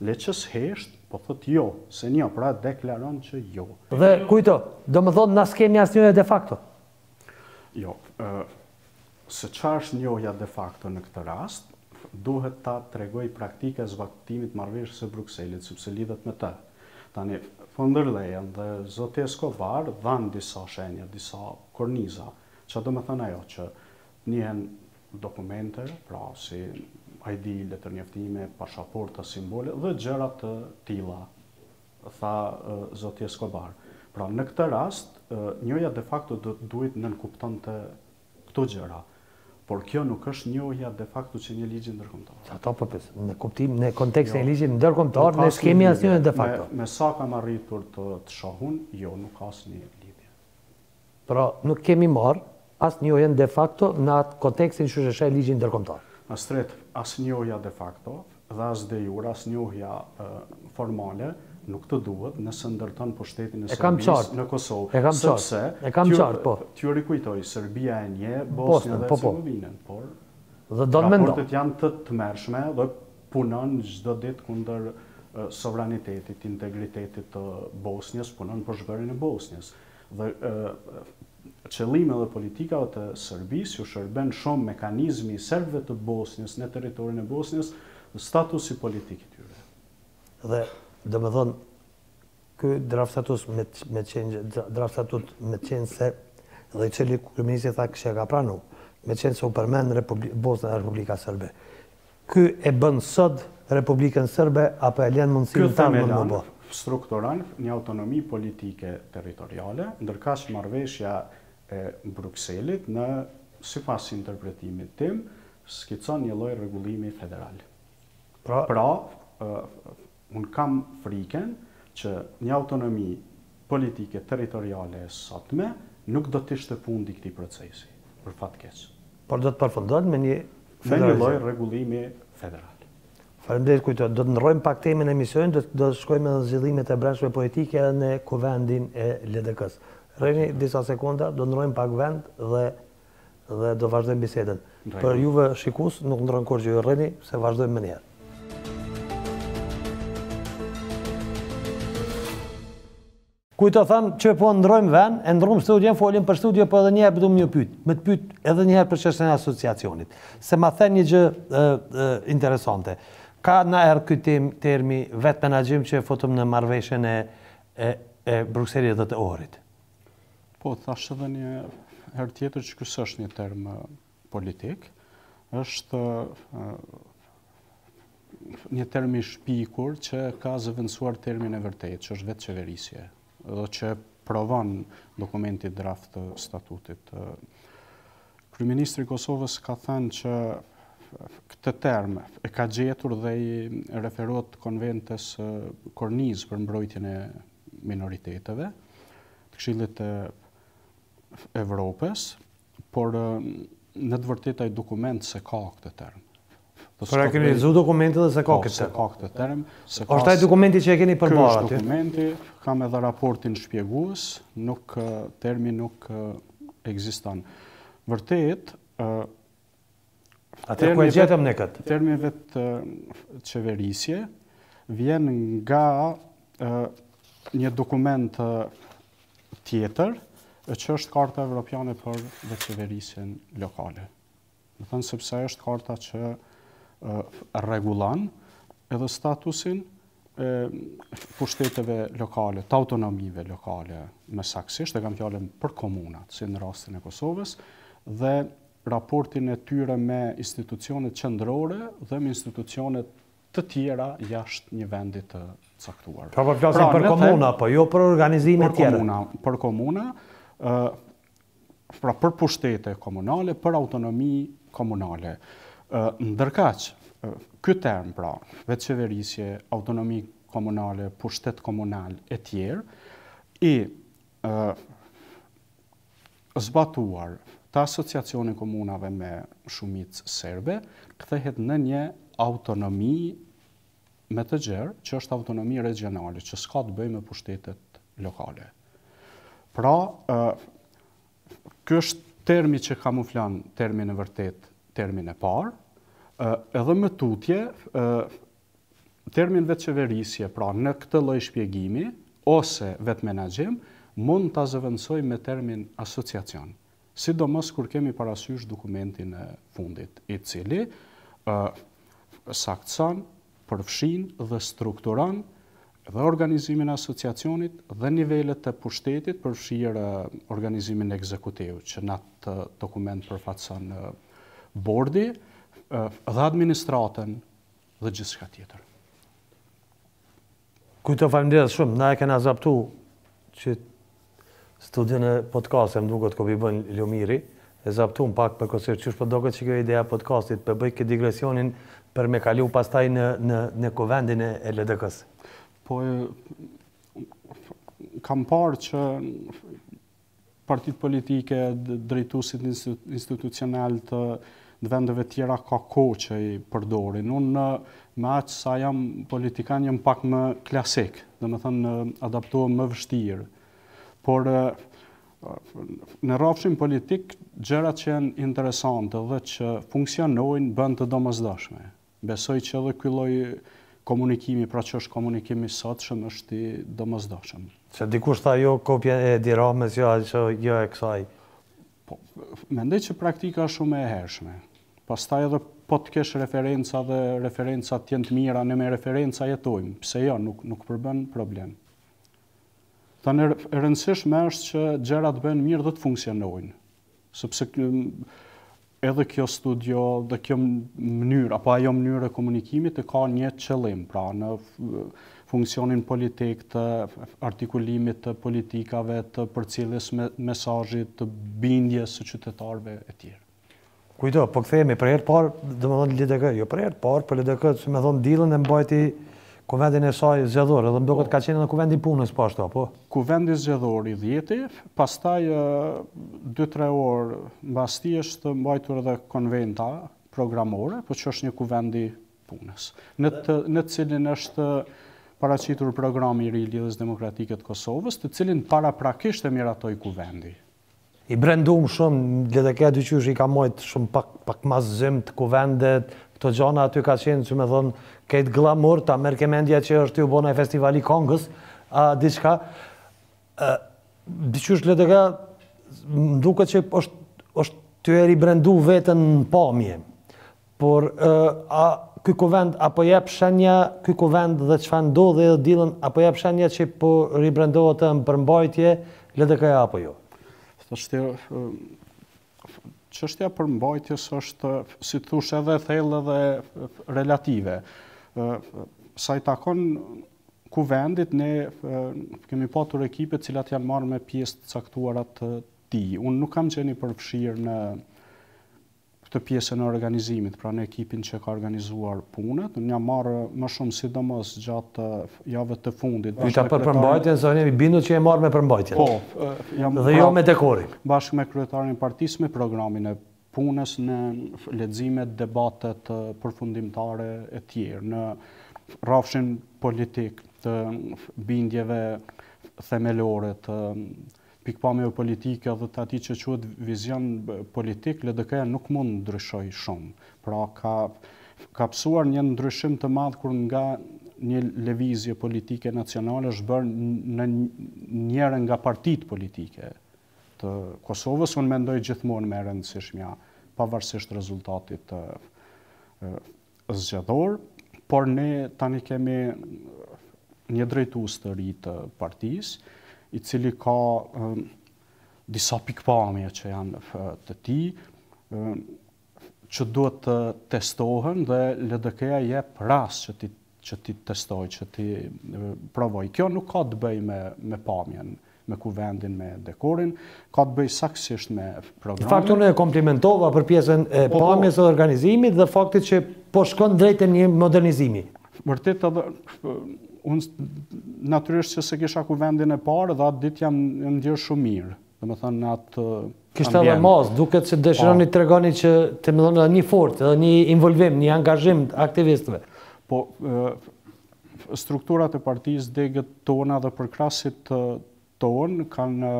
le që s'hesht, po thotë jo, s'e njoh, pra deklaron që jo. Dhe, Kujto, domethënë na s'kemi as njohje de facto. Jo, se çfarë është njohja de facto në këtë rast, duhet ta tregojë praktika e zbatimit të marrëveshjes së Brukselit, sepse lidhet me të. Tani, von der Leyen dhe zoti Escobar dhanë disa shenja, disa korniza. Çfarë do të thotë ajo që Njihen dokumente, pra si ID, letërnjoftime, pashaporta, simbole dhe gjëra të tilla, tha zoti Escobar. Pra në këtë rast, njohja de facto do të duhej të nënkuptonte këto gjëra, por kjo nuk është njohja de facto që njeh ligji ndërkombëtar. Sa ta përpis, në kuptim, në kontekstin e ligjit ndërkombëtar, ne s'kemi as njohje de facto. Me sa kam arritur të shoh unë, jo, nuk ka asnjë lidhje. Pra, nuk kemi marrë as njohjen de facto në atë kontekstin qysh e sheh ligji ndërkombëtar. Astrit, as njohja de facto dhe as de jure, as njohja formale nuk të duhet nëse ndërton pushtetin e Serbisë në Kosovë. E kam qartë. E kam qartë, po. Sepse, t'ju rikujtoj, Serbia e njeh Bosnjën dhe Hercegovinën, por raportet janë të tmerrshme dhe punon çdo ditë kundër sovranitetit, integritetit të Bosnjës, punon për zhbërjen e Bosnjës. Dhe qëllimeve dhe politikave të Serbisë u shërben shumë mekanizmi i serbëve të Bosnjës në territorin e Bosnjës, statusi politik i tyre. Dhe, domethënë, ky draftstatus me meqenë draftstatut meqenëse dhe të cilin kryeministri tha se e ka pranu, meqenëse u përmend Republika Bosna dhe Republika Serbe. Ky e bën sot Republikën Serbe apo e lën mundësinë tanë mund m'u bo. Ky strukturon një autonomi politike territoriale, ndërkaq marrëveshja e Brukselit në, sipas interpretimit tim, skicon një lloj rregullimi federal. Pra, Unë kam frikën që një autonomi politike territoriale e sotme nuk do të ishte fundi i këtij procesi, për fat keq. Por do të përfundonte me një federalizim. Me një lloj rregullimi federal. Faleminderit Kujto. Do të ndrrojmë pak temën e emisionit, do të shkojmë edhe në zhvillimet e brendshme politike edhe në Kuvendin e LDK-së. Rrini disa sekonda, do ndrrojmë pak vend dhe dhe do vazhdojmë bisedën. Për juve shikues nuk ndrron kurgjo, ju rrini, se vazhdojmë menjëherë. Kujto, thamë që po ndrrojmë ven, e ndrrum studion, folim për studion, por po edhe njëherë por po du me të pyt, me të pyt edhe njëherë për çështjen e asociacionit. Se ma the një gjë interesante. Kah na erdh ky termi vetëmenaxhim që e futëm në marrëveshjen e Brukselit dhe të Ohrit. Po, thashë edhe një herë tjetër që ky është një term politik, është një term i shpikur që ka zëvendësuar termin e vërtetë, që është vetëqeverisje, dhe që provon dokumenti draft i statutit. Kryeministri i Kosovës ka thënë që këtë term e ka gjetur dhe i referohet konventës kornizë për mbrojtjen e minoriteteve, të Këshillit të Evropës, por në të vërtetë ai dokument s'e ka këtë term. Po pra keni lexuar dokumentin dhe s'e ka po, këtë. S'e ka këtë term, s'e ka. Është ai dokumenti që e keni përballë aty. Është dokumenti, kam edhe raportin shpjegues, nuk termi nuk ekziston. Vërtet, ë Atë ku e gjetëm ne këtë. Termi vetëqeverisje vjen nga një dokument tjetër, që është Karta Evropiane për vetëqeverisjen lokale. Domethënë sepse është karta që rregullon edhe statusin e pushteteve lokale, të autonomive lokale, më saktësisht e kam fjalën për komunat, si në rastin e Kosovës, dhe raportin e tyre me institucionet qendrore dhe me institucione të tjera jashtë një vendi të caktuar. Pra po flasim për komuna, po jo për organizime të tjera. Për komuna, për komuna, pra për pushtete komunale, për autonomi komunale. Ndërkaq, ky term pra, vetëqeverisje, autonomi komunale, pushtet komunal e tjera, i zbatuar te Asociacioni i Komunave me shumicë serbe, kthehet në një autonomi më të gjerë, që është autonomi regjionale, që s'ka të bëjë me pushtetet lokale. Pra, ky është termi që kamuflon termin e vërtetë, termin e parë, edhe më tutje, Termin vetëqeverisje, pra në këtë lloj shpjegimi, ose vetëmenaxhim, mund ta zëvendësojmë me termin asociacion, sidomos kur kemi parasysh dokumentin e fundit, i cili saktëson, përfshin dhe strukturon dhe organizimin e asociacionit dhe nivelet e pushtetit, përfshirë organizimin ekzekutiv, që n'atë dokument përfaqëson bordi, dhe administratën, dhe gjithçka tjetër. Kujto faleminderit shumë, na e kena zaptu qit studion e podkasteve më duket ku po i bon Lumiri, e zaptum pak për kësi here, qysh po doket qikjo ideja e podkastit, pe boj këtë digresionin për me kalu pastaj në, në, në kuvendin e LDK-s. Po, kam parë që partitë politike, drejtuesit institucionalë të vendeve tjera ka kohë që i përdorin. Unë me aq sa jam politikan jam pak më klasik, domethënë adaptohem më vështirë. Por në rafshin politik, gjërat që janë interesante dhe që funksionojnë, bëhen të domosdoshme. Besoj që edhe ky lloj komunikimi, pra që është komunikim i sotshëm, është i domosdoshëm. Që dikush tha jo kopja e Edi Ramës, jo ajo, jo e kësaj. Po, mendoj që praktika është shumë e hershme. Pastaj edhe po të kesh referenca dhe referencat të jenë të mira, ne me referenca jetojmë, pse jo, nuk nuk përbën problem. Tani e rëndësishme është që gjërat bëhen mirë dhe të funksionojnë. Sepse edhe kjo studio dhe kjo mënyrë, apo ajo mënyrë e komunikimit e ka një qëllim, pra në funksionin politik të artikulimit të politikave të përcjelljes së mesazhit të bindjes së qytetarëve e tjerë. Kujto, po kthehemi, për herë parë, domethonë LDK, jo për herë parë, për LDK, që me thonë të dielën e mbajti Kuvendin e saj zgjedhor, edhe më duket ka qenë edhe Kuvendi i Punës po ashtu, apo? Kuvendi zgjedhor i dhjeti, pastaj dy tre orë mbas tij është mbajtur edhe konventa programore, po që është një Kuvend i Punës, në të në të cilin është paraqitur programi i ri i Lidhjes Demokratike të Kosovës, të cilin paraprakisht e miratoi Kuvendi. I brendum shumë, LDK-ja diqysh i ka mojt shumë pak, pak ma zymt, kuvendet, këto gjana aty ka qenë, që me thonë, këtë glamur, ta merrke mendja që është u bo naj festival i kongës, a diçka, diqysh LDK, më duket që është, është tu e ribrendu veten në pamje. Por a ky kuvend a po jep shenja ky kuvend dhe çfarë ndodhi edhe të dielën a po jep shenja që po ribrendohet ë në përmbajtje LDK-ja apo jo? Thashë çështja e përmbajtjes është si të thush edhe e thellë edhe relative. Sa i takon kuvendit ne kemi patur ekipe të cilat janë marrë me pjesë të caktuara të tij. Unë nuk kam qenë i përfshirë në këtë pjesën e organizimit, pra në ekipin që ka organizuar punën. Unë jam marrë më shumë sidomos gjatë javëve të fundit. Pyeta për përmbajtjen, se unë jam i bindur që je marrë me përmbajtjen. Po, jam dhe jo me dekorin. Bashkë me kryetarin e partisë me programin e punës në leximet, debatet përfundimtare etj. Në rrafshin politik të bindjeve themelore të pikëpamjeve politike dhe të atij që quhet vizion politik, LDK-ja nuk mund të ndryshojë shumë. Pra ka ka pësuar një ndryshim të madh kur nga një lëvizje politike nacionale është bërë në njërën nga partitë politike të Kosovës, unë mendoj gjithmonë më e rëndësishmja, pavarësisht rezultatit të zgjedhor, por ne tani kemi një drejtues të ri të partisë, i cili ka disa pikëpamje që janë të tij, që duhet të testohen dhe LDK-ja i jep rast që t'i që t'i testojë, që t'i provojë. Kjo nuk ka të bëjë me, me pamjen me kuvendin, me dekorin, ka të bëjë saksisht me programin. Në fakt, unë e komplimentova për pjesën e po, po. pamjes dhe organizimit dhe faktit që po shkon drejt një modernizimi. Vërtet edhe, unë natyrisht që s'e kisha kuvendin e parë dhe atë ditë jam ndjerë shumë mirë. Domethënë në atë ambient. Kishte edhe masë, duket që dëshironi po. të tregoni që domethënë edhe një fort, edhe një involvim, një angazhim aktivistëve. Po, Strukturat e partisë, degët tona dhe përkrahësit tanë kanë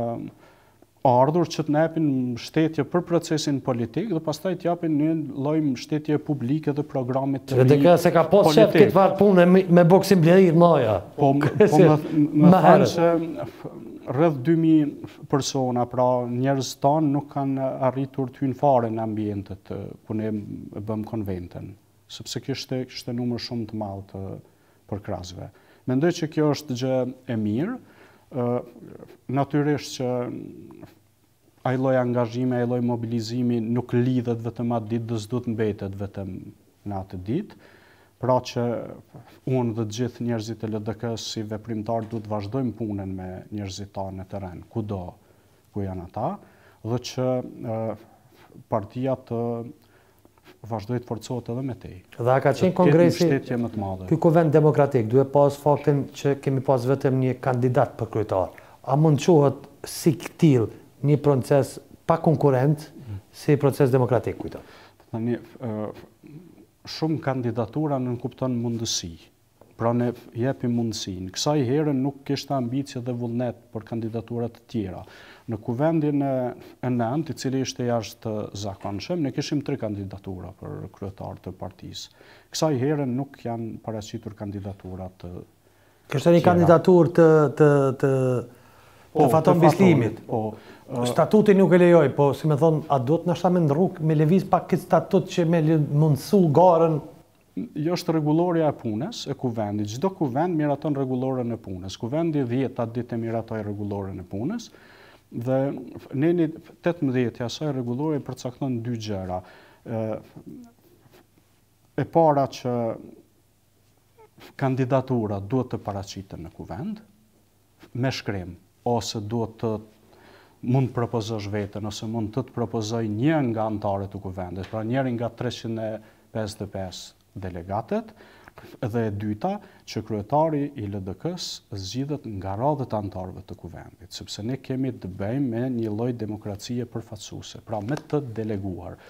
ardhur që të na japin mbështetje për procesin politik dhe pastaj të japin një lloj mbështetjeje publike dhe programit të ri politik. LDK s'e ka pas qejf këtë farë pune me bo kësi mbledhje të mëdha. Po më thanë që rreth dy mijë persona, pra njerëz tanë nuk kanë arritur të hyjnë fare në ambientet ku ne bëmë konventën. sepse kishte kishte numër shumë të madh të përkrahësve. Mendoj që kjo është gjë e mirë. ë Natyrisht që ai lloj angazhimi, ai lloj mobilizimi nuk lidhet vetëm atë ditë, dhe s'duhet të mbetet vetëm në atë ditë. Pra që unë dhe të gjithë njerëzit e LDK-së si veprimtarë duhet të vazhdojmë punën me njerëzit tanë në terren, kudo ku janë ata, dhe që partia të vazhdojë të forcohet edhe më tej. Dhe a ka qenë kongresi, ky kuvend demokratik, duke pas faktin që kemi pas vetëm një kandidat për kryetar, a mund quhet si i tillë një proces pa konkurrencë si proces demokratik, kujton? Tani, shumë kandidatura nënkupton mundësi. Pra ne jepim mundësinë. Kësaj here nuk kishte ambicie dhe vullnet për kandidatura të tjera. Në Kuvendin e nëntë, i cili ishte jashtëzakonshëm, ne kishim tri kandidatura për kryetar të partisë. Kësaj here nuk janë paraqitur kandidatura të tjera. Kishte një kandidaturë të të të Faton Bislimit. Po, të Fatonit, po. Statuti nuk e lejoi, po si me thënë, a duhet ndoshta me ndrru, me lëviz pak këtë statut që me mundësu garën? Jo është rregullorja e punës e kuvendit. Çdo kuvend miraton rregulloren e punës. Kuvendi i dhjetë atë ditë e miratoi rregulloren e punës dhe neni 18 i asaj rregulloreje përcakton dy gjëra. E para që kandidaturat duhet të paraqiten në kuvend, me shkrim ose duhet të mund të propozosh veten ose mund të të propozojë një nga anëtarët e Kuvendit, pra njëri nga treqind e pesëdhjetë e pesë delegatët, dhe e dyta, që kryetari i LDK-së zgjidhet nga radhët e anëtarëve të Kuvendit, sepse ne kemi të bëjmë me një lloj demokracie përfaqësuese, pra me të deleguar.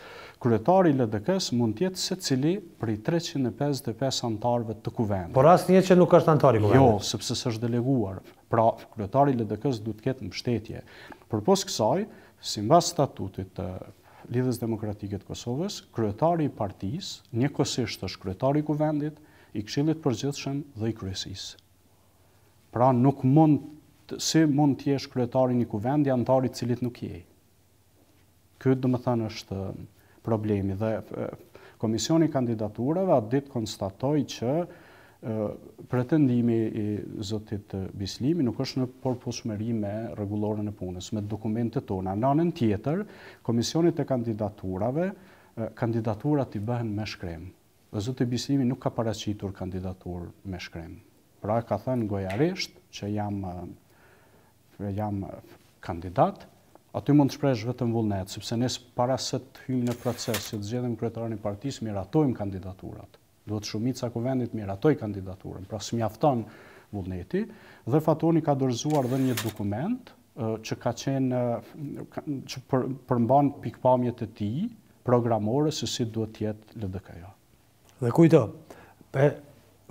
Kryetari i LDK-së mund të jetë secili prej treqind e pesëdhjetë e pesë anëtarëve të Kuvendit. Por asnjë që nuk është anëtar i Kuvendit. Jo, sepse s'është deleguar. Pra, kryetari i LDK-së duhet të ketë mbështetje. Përpos kësaj, simbas statutit të Lidhjes Demokratike të Kosovës, kryetari i partisë njëkohësisht është kryetari i Kuvendit, i Këshillit të Përgjithshëm dhe i Kryesisë. Pra, nuk mund si mund të jesh kryetar i një Kuvendi anëtar i të cilit nuk je. Ky domethënë është problemi dhe Komisioni i Kandidaturave atë ditë konstatoi që pretendimi i zotit Bislimi nuk është në përputhshmëri me rregulloren e punës, me dokumentet tona. Në anën tjetër, Komisionit të Kandidaturave kandidaturat i bëhen me shkrim. Dhe zoti Bislimi nuk ka paraqitur kandidaturë me shkrim. Pra ka thënë gojarisht që jam jam kandidat, aty mund të shprehesh vetëm vullnet, sepse ne para se të hyjmë në proces që të zgjedhim kryetarin e partisë, miratojmë kandidaturat. Duhet shumica e Kuvendit të miratojë kandidaturën, pra s'mjafton vullneti. Dhe Fatoni ka dorëzuar dhe një dokument që ka qenë që përmban pikëpamjet e tij programore se si duhet të jetë LDK-ja. Dhe kujto, pe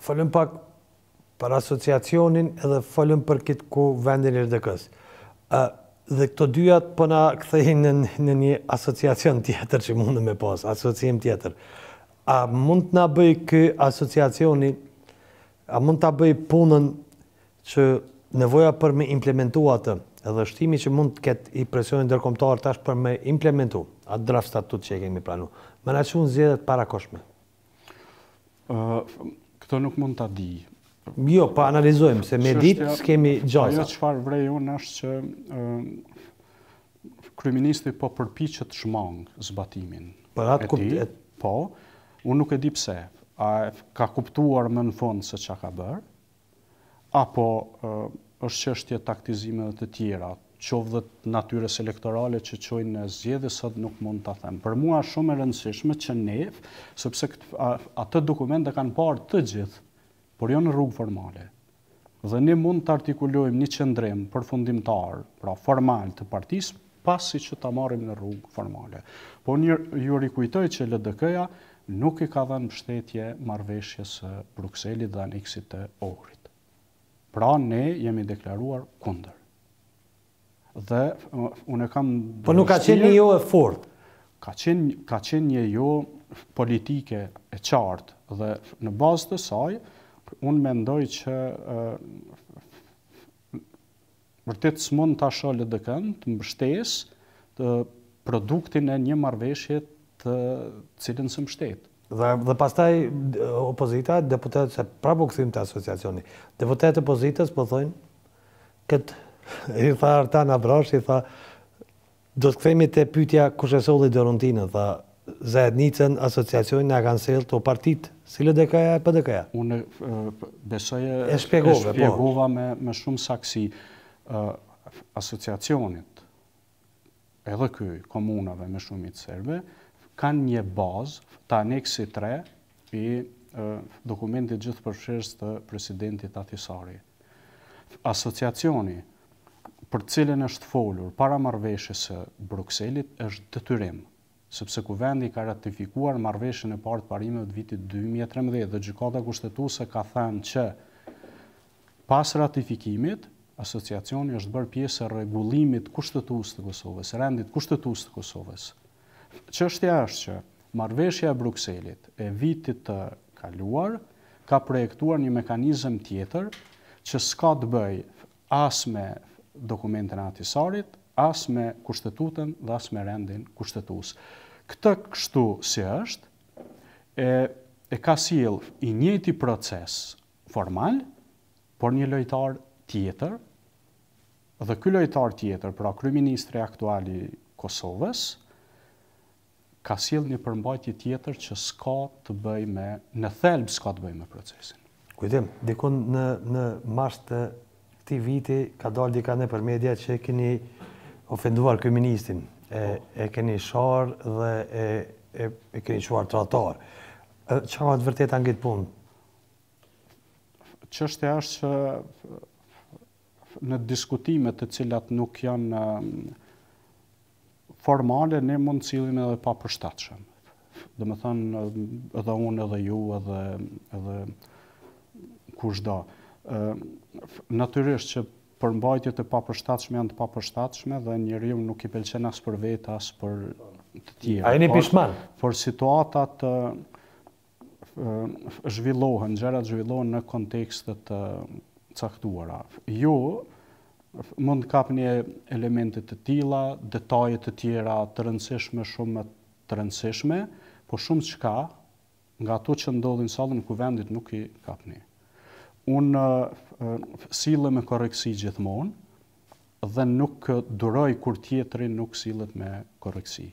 folëm pak për asociacionin edhe folëm për këtë kuvendin e LDK-së. Ë dhe këto dyja po na kthejnë në në një asociacion tjetër që mundet me pas, asociim tjetër. A mund të na bëjë ky asociacioni, a mund të na bëjë punën që nevoja për me implementu atë dhe shtimi që mund të ketë i presionit ndërkombëtar tash për me implementu atë draft statut që e kemi pranu, me na çu në zgjedhje të parakohshme. Këto nuk mund ta di. Jo, pa analizojmë se me ditë s'kemi gjasa. Ajo çfarë vrej unë është që kryeministri po përpiqet të shmang zbatimin. Për atë kuptim. Po. Unë nuk e di pse. A ka kuptuar më në fund se çka ka bërë? apo është çështje e taktizimeve të tjera, qoftë dhe të natyrës elektorale që çojnë në zgjedhje, sot nuk mund ta them. Për mua është shumë e rëndësishme që ne, sepse atë dokument e kanë parë të gjithë, por jo në rrugë formale. Dhe ne mund të artikulojmë një qëndrim përfundimtar, pra formal të partisë, pasi që ta marrim në rrugë formale. Po mirë, ju rikujtoj që LDK-ja nuk i ka dhënë mbështetje marrëveshjes së Brukselit dhe aneksit të Ohrit. Pra ne jemi deklaruar kundër. Dhe unë kam Po nuk ka qenë një jo e fortë. Ka qenë ka qenë një jo politike e qartë dhe në bazë të saj unë mendoj që Vërtet s'mund ta shoh LDK-në të mbështesë produktin e një marrëveshje të cilën s'e mbështet. Dhe, dhe pastaj opozita, deputetët, se prapë u kthym te asociacioni, deputetët e opozitës po thonë këtë i tha Artan Abrashi,, tha Do të kthehemi te pyetja kush e solli Doruntinën, tha Zajednicën, Asociacionin na e kanë sjellë këto partitë, si LDK-ja e PDK-ja. Unë besoj e E shpjegove, po. shpjegova me me shumë saksi. Ë Asociacionet, edhe ky i komunave me shumicë serbe, kanë një bazë të aneksi tre i dokumentit gjithëpërfshirës të presidentit Ahtisari. Asociacioni për të cilën është folur para marrëveshjes së Brukselit, është detyrim, sepse Kuvendi ka ratifikuar marrëveshjen e parë të parimeve të vitit dy mijë e trembëdhjetë dhe Gjykata Kushtetuese ka thënë që pas ratifikimit, Asociacioni është bërë pjesë e rregullimit kushtetues të Kosovës, rendit kushtetues të Kosovës. Çështja është që Marrëveshja e Brukselit e vitit të kaluar ka projektuar një mekanizëm tjetër që s'ka të bëjë as me dokumentin e Ahtisarit, as me Kushtetutën dhe as me rendin kushtetues. Këtë kështu si është e e ka sjellë i njëjti proces formal, por një lojtar tjetër, Dhe ky lojtar tjetër, pra kryeministri aktual i Kosovës, ka sjellë një përmbajtje tjetër që s'ka të bëjë me, në thelb s'ka të bëjë me procesin. Kujtim, diku në në mars të këtij viti ka dalë diçka nëpër media që e keni ofenduar kryeministrin, e e keni sharë dhe e e e keni quajtur tradhtar. Çka ka të vërtetë në këtë punë? Çështja është që në diskutimet të cilat nuk janë formale, ne mund të sillemi edhe papërshtatshëm. Domethënë, edhe unë, edhe ju, edhe, edhe kushdo. Natyrisht që përmbajtjet e papërshtatshme janë të papërshtatshme dhe njeriu nuk i pëlqen as për vete, as për të tjerë. A jeni pishman? Por, por situatat zhvillohen, gjërat zhvillohen në kontekste të caktuara. Ju mund të kapni elemente të tilla, detaje të tjera të rëndësishme, shumë më të rëndësishme, por shumë çka nga ato që ndodhin në sallën e kuvendit nuk i kapni. Unë sillem me korrektësi gjithmonë dhe nuk duroj kur tjetri nuk sillet me korrektësi.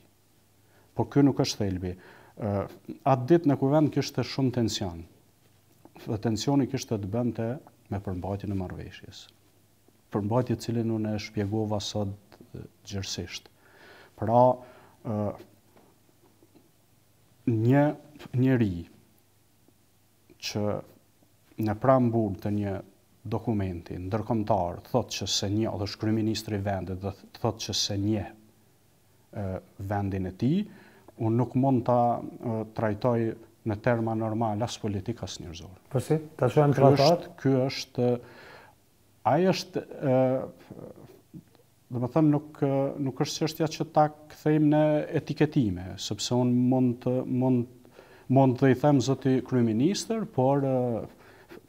Po ky nuk është thelbi. Atë ditë në Kuvend kishte shumë tension. Dhe tensioni kishte të bënte me përmbajtjen e marrëveshjes. Përmbajtje të cilën unë e shpjegova sot gjerësisht. Pra, një njeri që në preambulë të një dokumenti ndërkombëtar thotë që s'e njeh, dhe është kryeministri i vendit dhe thotë që s'e njeh vendin e tij, unë nuk mund ta trajtoj në terma normalë as politik as njerëzorë. Po si? Ta quajmë tradhtar? Ky është ai është domethënë nuk nuk është çështja që ta kthejmë në etiketime, sepse unë mund të mund mund t'i them zoti kryeministër, por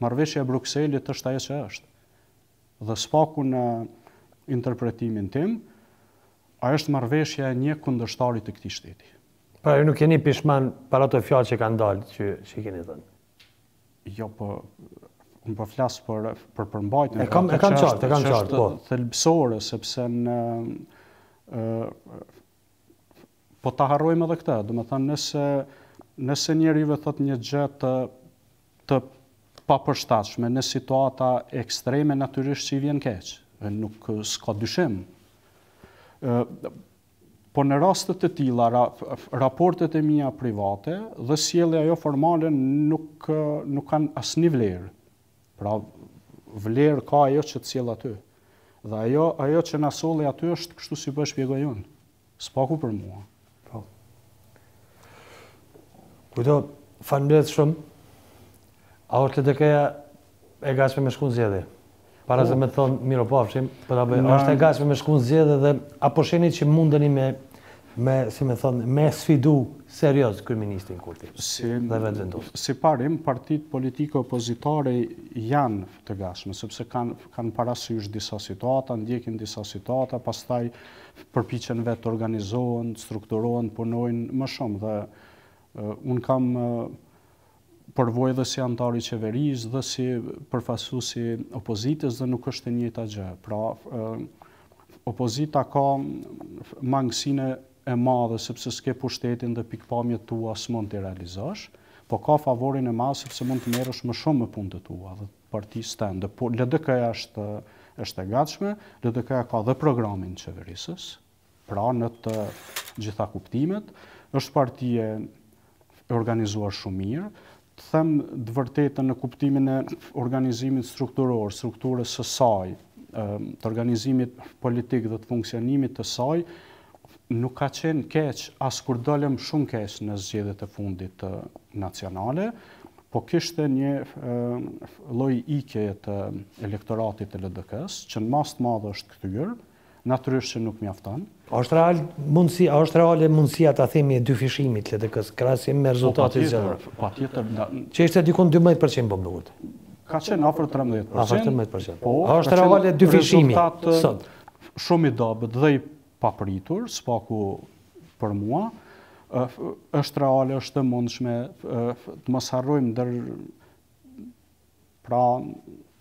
marrëveshja e Brukselit është ajo që është. Dhe së paku në interpretimin tim, ajo është marrëveshja e një kundërshtari të këtij shteti. Pra ju nuk jeni pishman për ato fjalë që kanë dalë, që, që i keni thënë? Jo, po unë po flas për për përmbajtjen. E kam, e kam qartë, e kam qartë, po. Thelbësore sepse në ë Po ta harrojmë edhe këtë, domethënë nëse nëse njeriu ve thotë një gjë të të papërshtatshme në situata ekstreme natyrisht që i vjen keq, nuk s'ka dyshim. Ë po në raste të tilla ra, raportet e mia private dhe sjellja joformale nuk nuk kanë asnjë vlerë. Pra vlerë ka ajo që të sjell aty. Dhe ajo ajo që na solli aty është kështu si po e shpjegoj unë. S'paku për mua. Po. Kujto, falënderit shumë. A është LDK-ja e gatshme me shku në zgjedhje? Para se po. me t'thonë mirupafshim, për po të bëjë, është e gatshme me shku në zgjedhje dhe a po shihni që mundeni me me, si me thonë, me sfidu seriozisht kryeministrin Kurti si, dhe Vetëvendosje. Si parim, partitë politike opozitare janë të gatshme, sepse kanë kanë parasysh disa situata, ndjekin disa situata, pastaj përpiqen vetë të organizohen, të strukturohen, punojnë më shumë dhe unë kam përvojë dhe si anëtar i qeverisë dhe si përfaqësues i opozitës dhe nuk është e njëjta gjë. Pra opozita ka mangësinë e madhe sepse s'ke pushtetin dhe pikëpamjet tua s'mund t'i realizosh, po ka favorin e madh sepse mund të merresh më shumë me punët e tua dhe partisë tënde. Po LDK-ja është është e gatshme, LDK-ja ka dhe programin qeverisës, pra në të gjitha kuptimet, është parti e organizuar shumë mirë, të them të vërtetën në kuptimin e organizimit strukturor, strukturës së saj, të organizimit politik dhe të funksionimit të saj, Nuk ka qenë keq as kur dolëm shumë keq në zgjedhjet e fundit nacionale, po kishte një lloj ikjeje të elektoratit të LDK-së, që në masë të madhe është kthyer, natyrisht që nuk mjafton. A është real mundësi, a është reale mundësia ta themi e dyfishimit të LDK-së, krahasim me rezultatet e zgjedhjeve? Po patjetër, patjetër. Që ishte diku në dymbëdhjetë për qind po më duket. Ka qenë afër trembëdhjetë për qind. Afër trembëdhjetë për qind. A është reale dyfishimi sot? shumë i dobët dhe i papritur, s'paku për mua, është reale, është e mundshme, të mos harrojmë ndër pra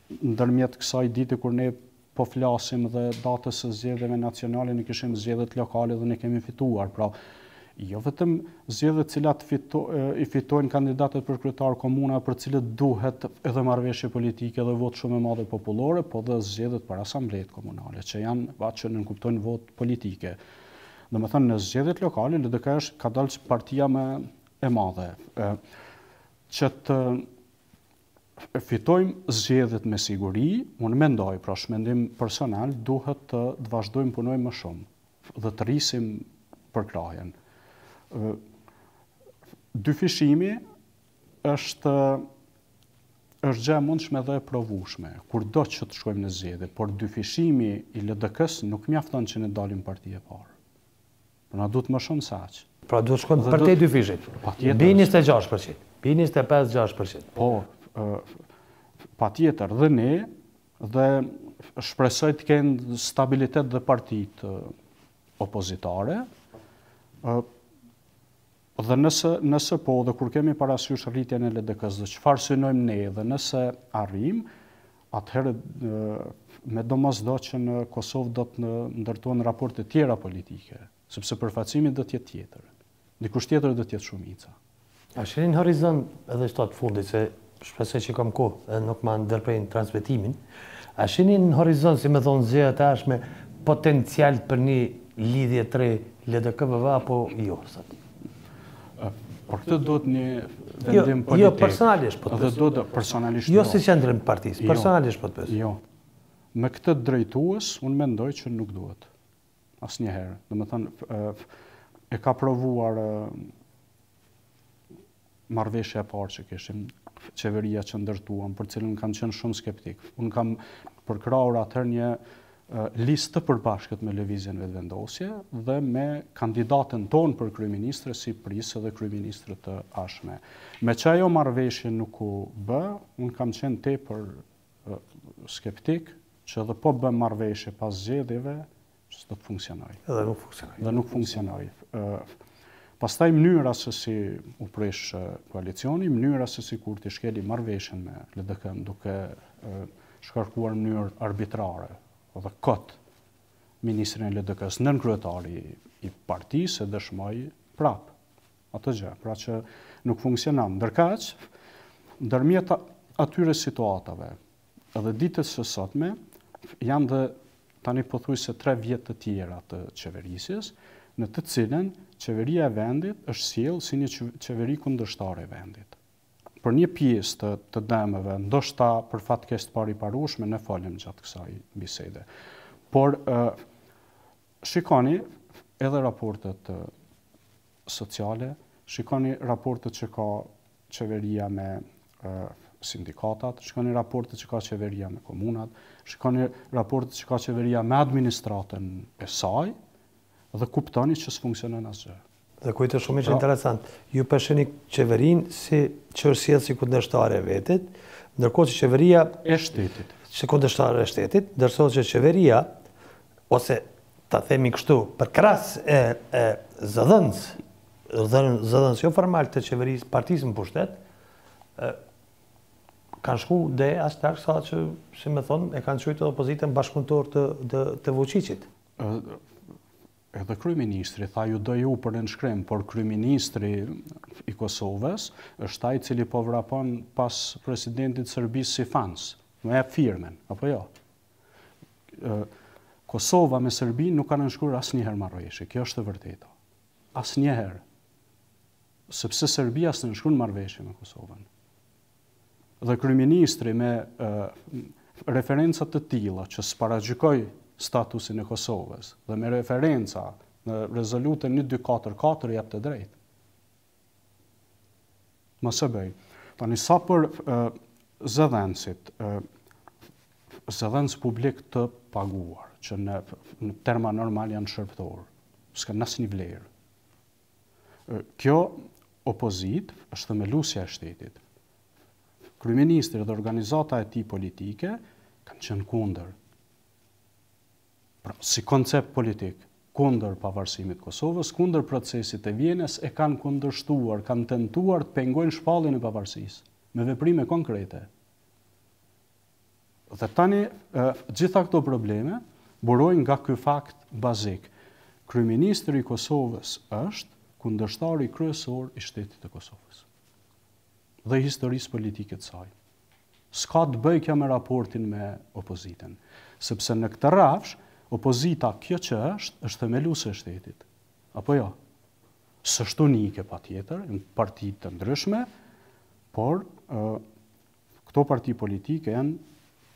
ndërmjet kësaj dite kur ne po flasim dhe datës së zgjedhjeve nacionale ne kishim zgjedhjet lokale dhe ne kemi fituar. Pra, Jo vetëm zgjedhjet të cilat i fitojnë kandidatët për kryetar komune për të cilët duhet edhe marrëveshje politike dhe votë shumë e madhe popullore, po dhe zgjedhjet për asambletë komunale, që janë pa që nënkuptojnë votë politike. Domethënë, në zgjedhjet lokale, LDK është ka dalë partia më e madhe. Që të fitojmë zgjedhjet me siguri, unë mendoj, pra është mendim personal, duhet të vazhdojmë të punojmë më shumë. dhe të rrisim përkrahjen. Dyfishimi është është gjë e mundshme dhe e provueshme, kur do që të shkojmë në zgjedhje, por dyfishimi i LDK-së nuk mjafton që ne të dalim parti e parë. Por na duhet më shumë se aq. Pra duhet të shkojmë përtej dyfishit. Patjetër. Mbi 26% mbi 25-6% Po, patjetër dhe ne Dhe shpresoj të kenë stabilitet dhe partitë eh, opozitare, eh, dhe nëse, nëse po, dhe kur kemi parasysh rritjen e LDK-s, dhe çfarë synojmë ne, dhe nëse arrim, atëherë eh, medoemos do që në Kosovë do të ndërtohen raporte tjera politike. Sepse përfaqësimi do të jetë tjetër. Dikush tjetër do të jetë shumica. A shihni në horizont, edhe këto të fundit, se shpresoj që kam kohë dhe nuk ma ndërprejnë transmetimin, a shihni në horizont, si me thënë zgjedhjet e ardhshme, potencial për një lidhje të re LDK-VV apo jo sot? Për këtë duhet një vendim politik. Jo, personalisht po të pyes. Duhet personalisht jo. Jo si qëndrim të partisë, personalisht po të pyes. Jo. Me këta drejtues, unë mendoj që nuk duhet. Asnjëherë. Domethënë e ka provuar marrëveshja e parë që kishim, qeveria që ndërtuam, për cilën kam qenë shumë skeptik. Unë kam përkrahur atëherë një listë të përbashkët me Lëvizjen Vetëvendosje dhe me kandidaten tonë për kryeministre si prijëse dhe kryeministre të ardhshme. Meqë ajo marrëveshje nuk u bë, unë kam qenë tepër skeptik që edhe po bëmë marrëveshje pas zgjedhjeve, që s'do të funksionojë. Dhe nuk funksionoi. Dhe nuk funksionoi. Pastaj mënyra se si u prish koalicioni, mënyra se si Kurti shkeli marrëveshjen me LDK-në duke shkarkuar në mënyrë arbitrare dhe kot ministrin e LDK-së nënkryetarin e partisë e dëshmoi prapë Atë gjë, pra që nuk funksionon. Ndërkaq, ndërmjet atyre situatave dhe ditës së sotme, janë dhe tani pothuajse tre vjet të tjera të qeverisjes, në të cilën qeveria e vendit është sjellë si një qeveri kundërshtare e vendit. Për një pjesë të dëmeve, ndoshta për fatkeqësi të pariparueshme, ne folëm gjatë kësaj bisede. Por shikoni edhe raportet sociale, shikoni raportet që ka qeveria me sindikatat, shikoni raportet që ka qeveria me komunat, shikoni raportet që ka qeveria me administratën e saj dhe kuptoni që s'funksionon asgjë. Dhe kjo është shumë ishte pra- interesant, ju përshkruani qeverinë siç është sjellë si kundërshtare e vendit, ndërkohë që qeveria... E shtetit. Si kundërshtare e shtetit, ndërkohë që qeveria, ose ta themi kështu, përkrahës e zëdhënës, zëdhënës jo formal të qeverisë, partisë në pushtet, kanë shku deri atje saqë, si me thonë, e kanë qujtë opozitën bashkëpunëtor të, të, të Vuçiqit. Edhe kryeministri tha ju do ju për nënshkrim, por kryeministri i Kosovës është ai i cili po vrapon pas presidentit Serbisë si fans, më jep firmën, apo jo? Kosova me Serbinë nuk kanë nënshkruar asnjëherë marrëveshje. Kjo është e vërteta. Asnjëherë. Sepse Serbia s'nënshkruan marrëveshje me Kosovën. Dhe kryeministri me referenca të tilla që s'paragjykojnë statusin e Kosovës dhe me referenca në rezolutën 1244 jep të drejtë. Mos e bëj. Tani sa për zëdhënësit, zëdhënës publikë të paguar, që në terma normal janë shërbëtorë, s'kanë asnjë vlerë. Kjo opozitë është themeluesja e shtetit. Kryeministri dhe organizata e tij politike kanë qenë kundër. Pra, si koncept politik, kundër pavarësimit të Kosovës, kundër Procesit të Vjenës, e kanë kundërshtuar, kanë tentuar të pengojnë shpalljen e pavarësisë, me veprime konkrete. Dhe tani, gjitha këto probleme burojnë nga ky fakt bazik. Kryeministri i Kosovës është kundërshtari kryesor i shtetit të Kosovës dhe i historisë politike të saj. S'ka të bëjë kjo me raportin me opozitën. Sepse në këtë rrafsh, opozita kjo që është, është themeluese e shtetit. Apo jo? S'është unike patjetër, janë parti të ndryshme, por këto parti politike janë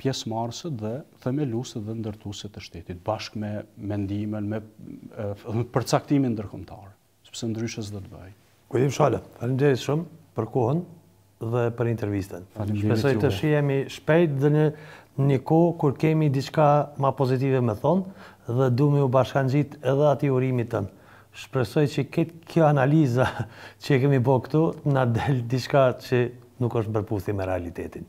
pjesëmarrëse dhe themeluese dhe ndërtuese të shtetit, bashkë me mendimin, me përcaktimin ndërkombëtar. sepse ndryshe s'do të bëj. Kujtim Shala, faleminderit shumë për kohën dhe për intervistën. Faleminderit juve. Shpresoj të shihemi shpejt dhe në një kohë kur kemi diçka ma pozitive me thonë dhe du m'iu bashkangjit edhe atij urimit tënd. Shpresoj që këtë kjo analiza që e kemi bo këtu na del diçka që nuk është në përputhje me realitetin.